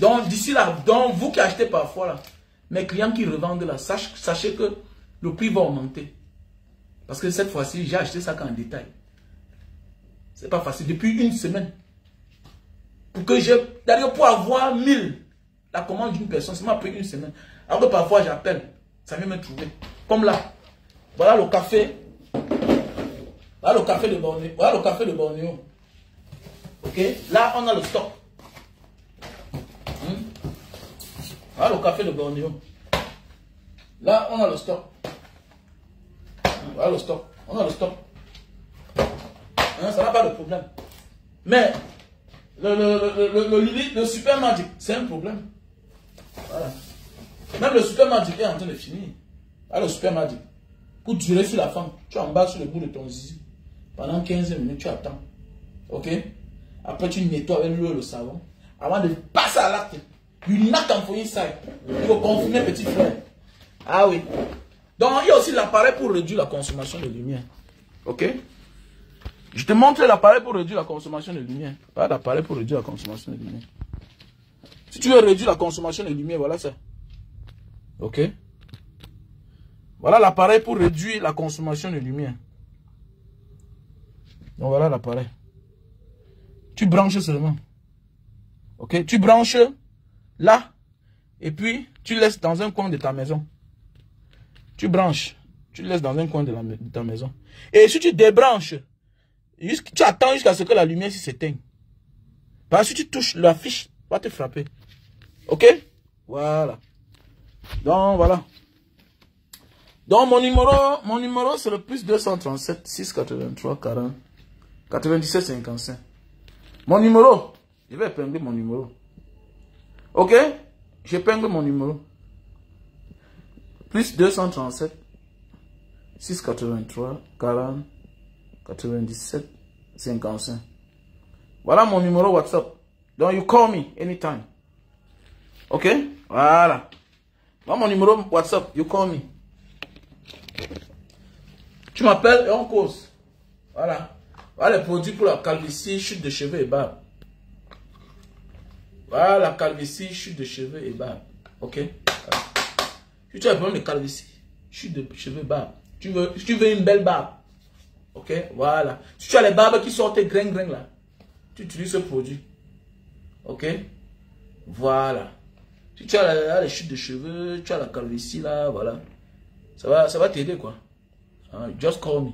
Donc, d'ici là, donc, vous qui achetez parfois là, mes clients qui revendent là, sachez que le prix va augmenter. Parce que cette fois-ci, j'ai acheté ça qu'en détail. C'est pas facile. Depuis une semaine. Pour que je. D'ailleurs, pour avoir 1000, la commande d'une personne, ça m'a pris une semaine. Alors que parfois, j'appelle. Ça vient me trouver. Comme là. Voilà le café. Voilà le café de Bornéo. Voilà le café de Bornéo. Ok? Là, on a le stock. Hmm? Voilà le café de Bornéo. Là, on a le stock. Voilà le stock. On a le stock. Hein, ça n'a pas de problème. Mais le, le, le, le, super magic, c'est un problème. Voilà. Même le super magic est en train de finir. Ah, le super magic. pour durer sur la femme. Tu embarques sur le bout de ton zizi. Pendant 15 minutes, tu attends. Ok? Après, tu nettoies avec l'eau le savon. Avant de passer à l'acte, you knock on for inside. Il faut confirmer, petit frère. Ah oui. Donc, il y a aussi l'appareil pour réduire la consommation de lumière. Ok? Je te montre l'appareil pour réduire la consommation de lumière. Pas d'appareil pour réduire la consommation de lumière. Si tu veux réduire la consommation de lumière, voilà ça. Ok? Voilà l'appareil pour réduire la consommation de lumière. Donc voilà l'appareil. Tu branches seulement. Ok? Tu branches là. Et puis, tu laisses dans un coin de ta maison. Tu branches. Tu laisses dans un coin de, ta maison. Et si tu débranches, tu attends jusqu'à ce que la lumière s'éteigne. Parce que si tu touches la fiche, va te frapper. Ok? Voilà. Donc, voilà. Donc, mon numéro, mon numéro, c'est le plus 237 683 40 97 55. Mon numéro, je vais épingler mon numéro. Ok? J'épingle mon numéro. Plus 237 683 40 97 55. Voilà mon numéro WhatsApp. Donc, you call me anytime. Ok? Voilà. Voilà mon numéro WhatsApp. You call me. Tu m'appelles et on cause. Voilà. Voilà les produits pour la calvitie, chute de cheveux et barbe. Voilà la calvitie, chute de cheveux et barbe. Ok? Si tu as problème de calvitie, chute de cheveux et barbe. Tu veux, tu veux une belle barbe. Ok? Voilà. Si tu as les barbes qui sortent grain grain là, tu utilises ce produit. Ok? Voilà. Si tu as les chutes de cheveux, tu as la calvitie là, voilà. Ça va, ça va t'aider quoi. Hein, just call me.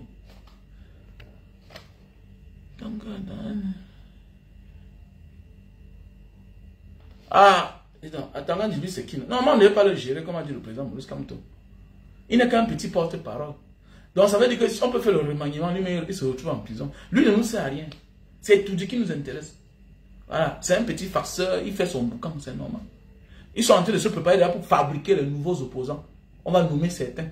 Ah, attends, je dis c'est qui? Normalement, on ne devait pas le gérer, comme a dit le président Maurice Kamto. Il n'est qu'un petit porte-parole. Donc ça veut dire que si on peut faire le remaniement, lui, il se retrouve en prison. Lui ne nous sert à rien. C'est tout ce qui nous intéresse. Voilà, c'est un petit farceur, il fait son boucan, c'est normal. Ils sont en train de se préparer pour fabriquer les nouveaux opposants. On va nommer certains.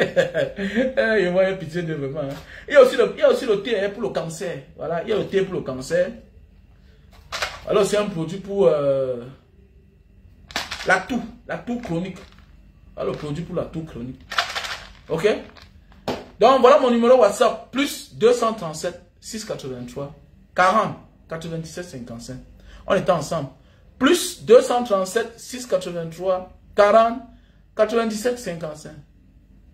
il y a pitié de vraiment. Hein. Il y a aussi le, il y a aussi le thé hein, pour le cancer. Voilà, il y a le thé pour le cancer. Alors c'est un produit pour euh, la toux, la toux chronique. Alors le produit pour la toux chronique. Ok? Donc voilà mon numéro WhatsApp. Plus 237 683 40 97 55. On est ensemble. Plus 237 683 40 97 55.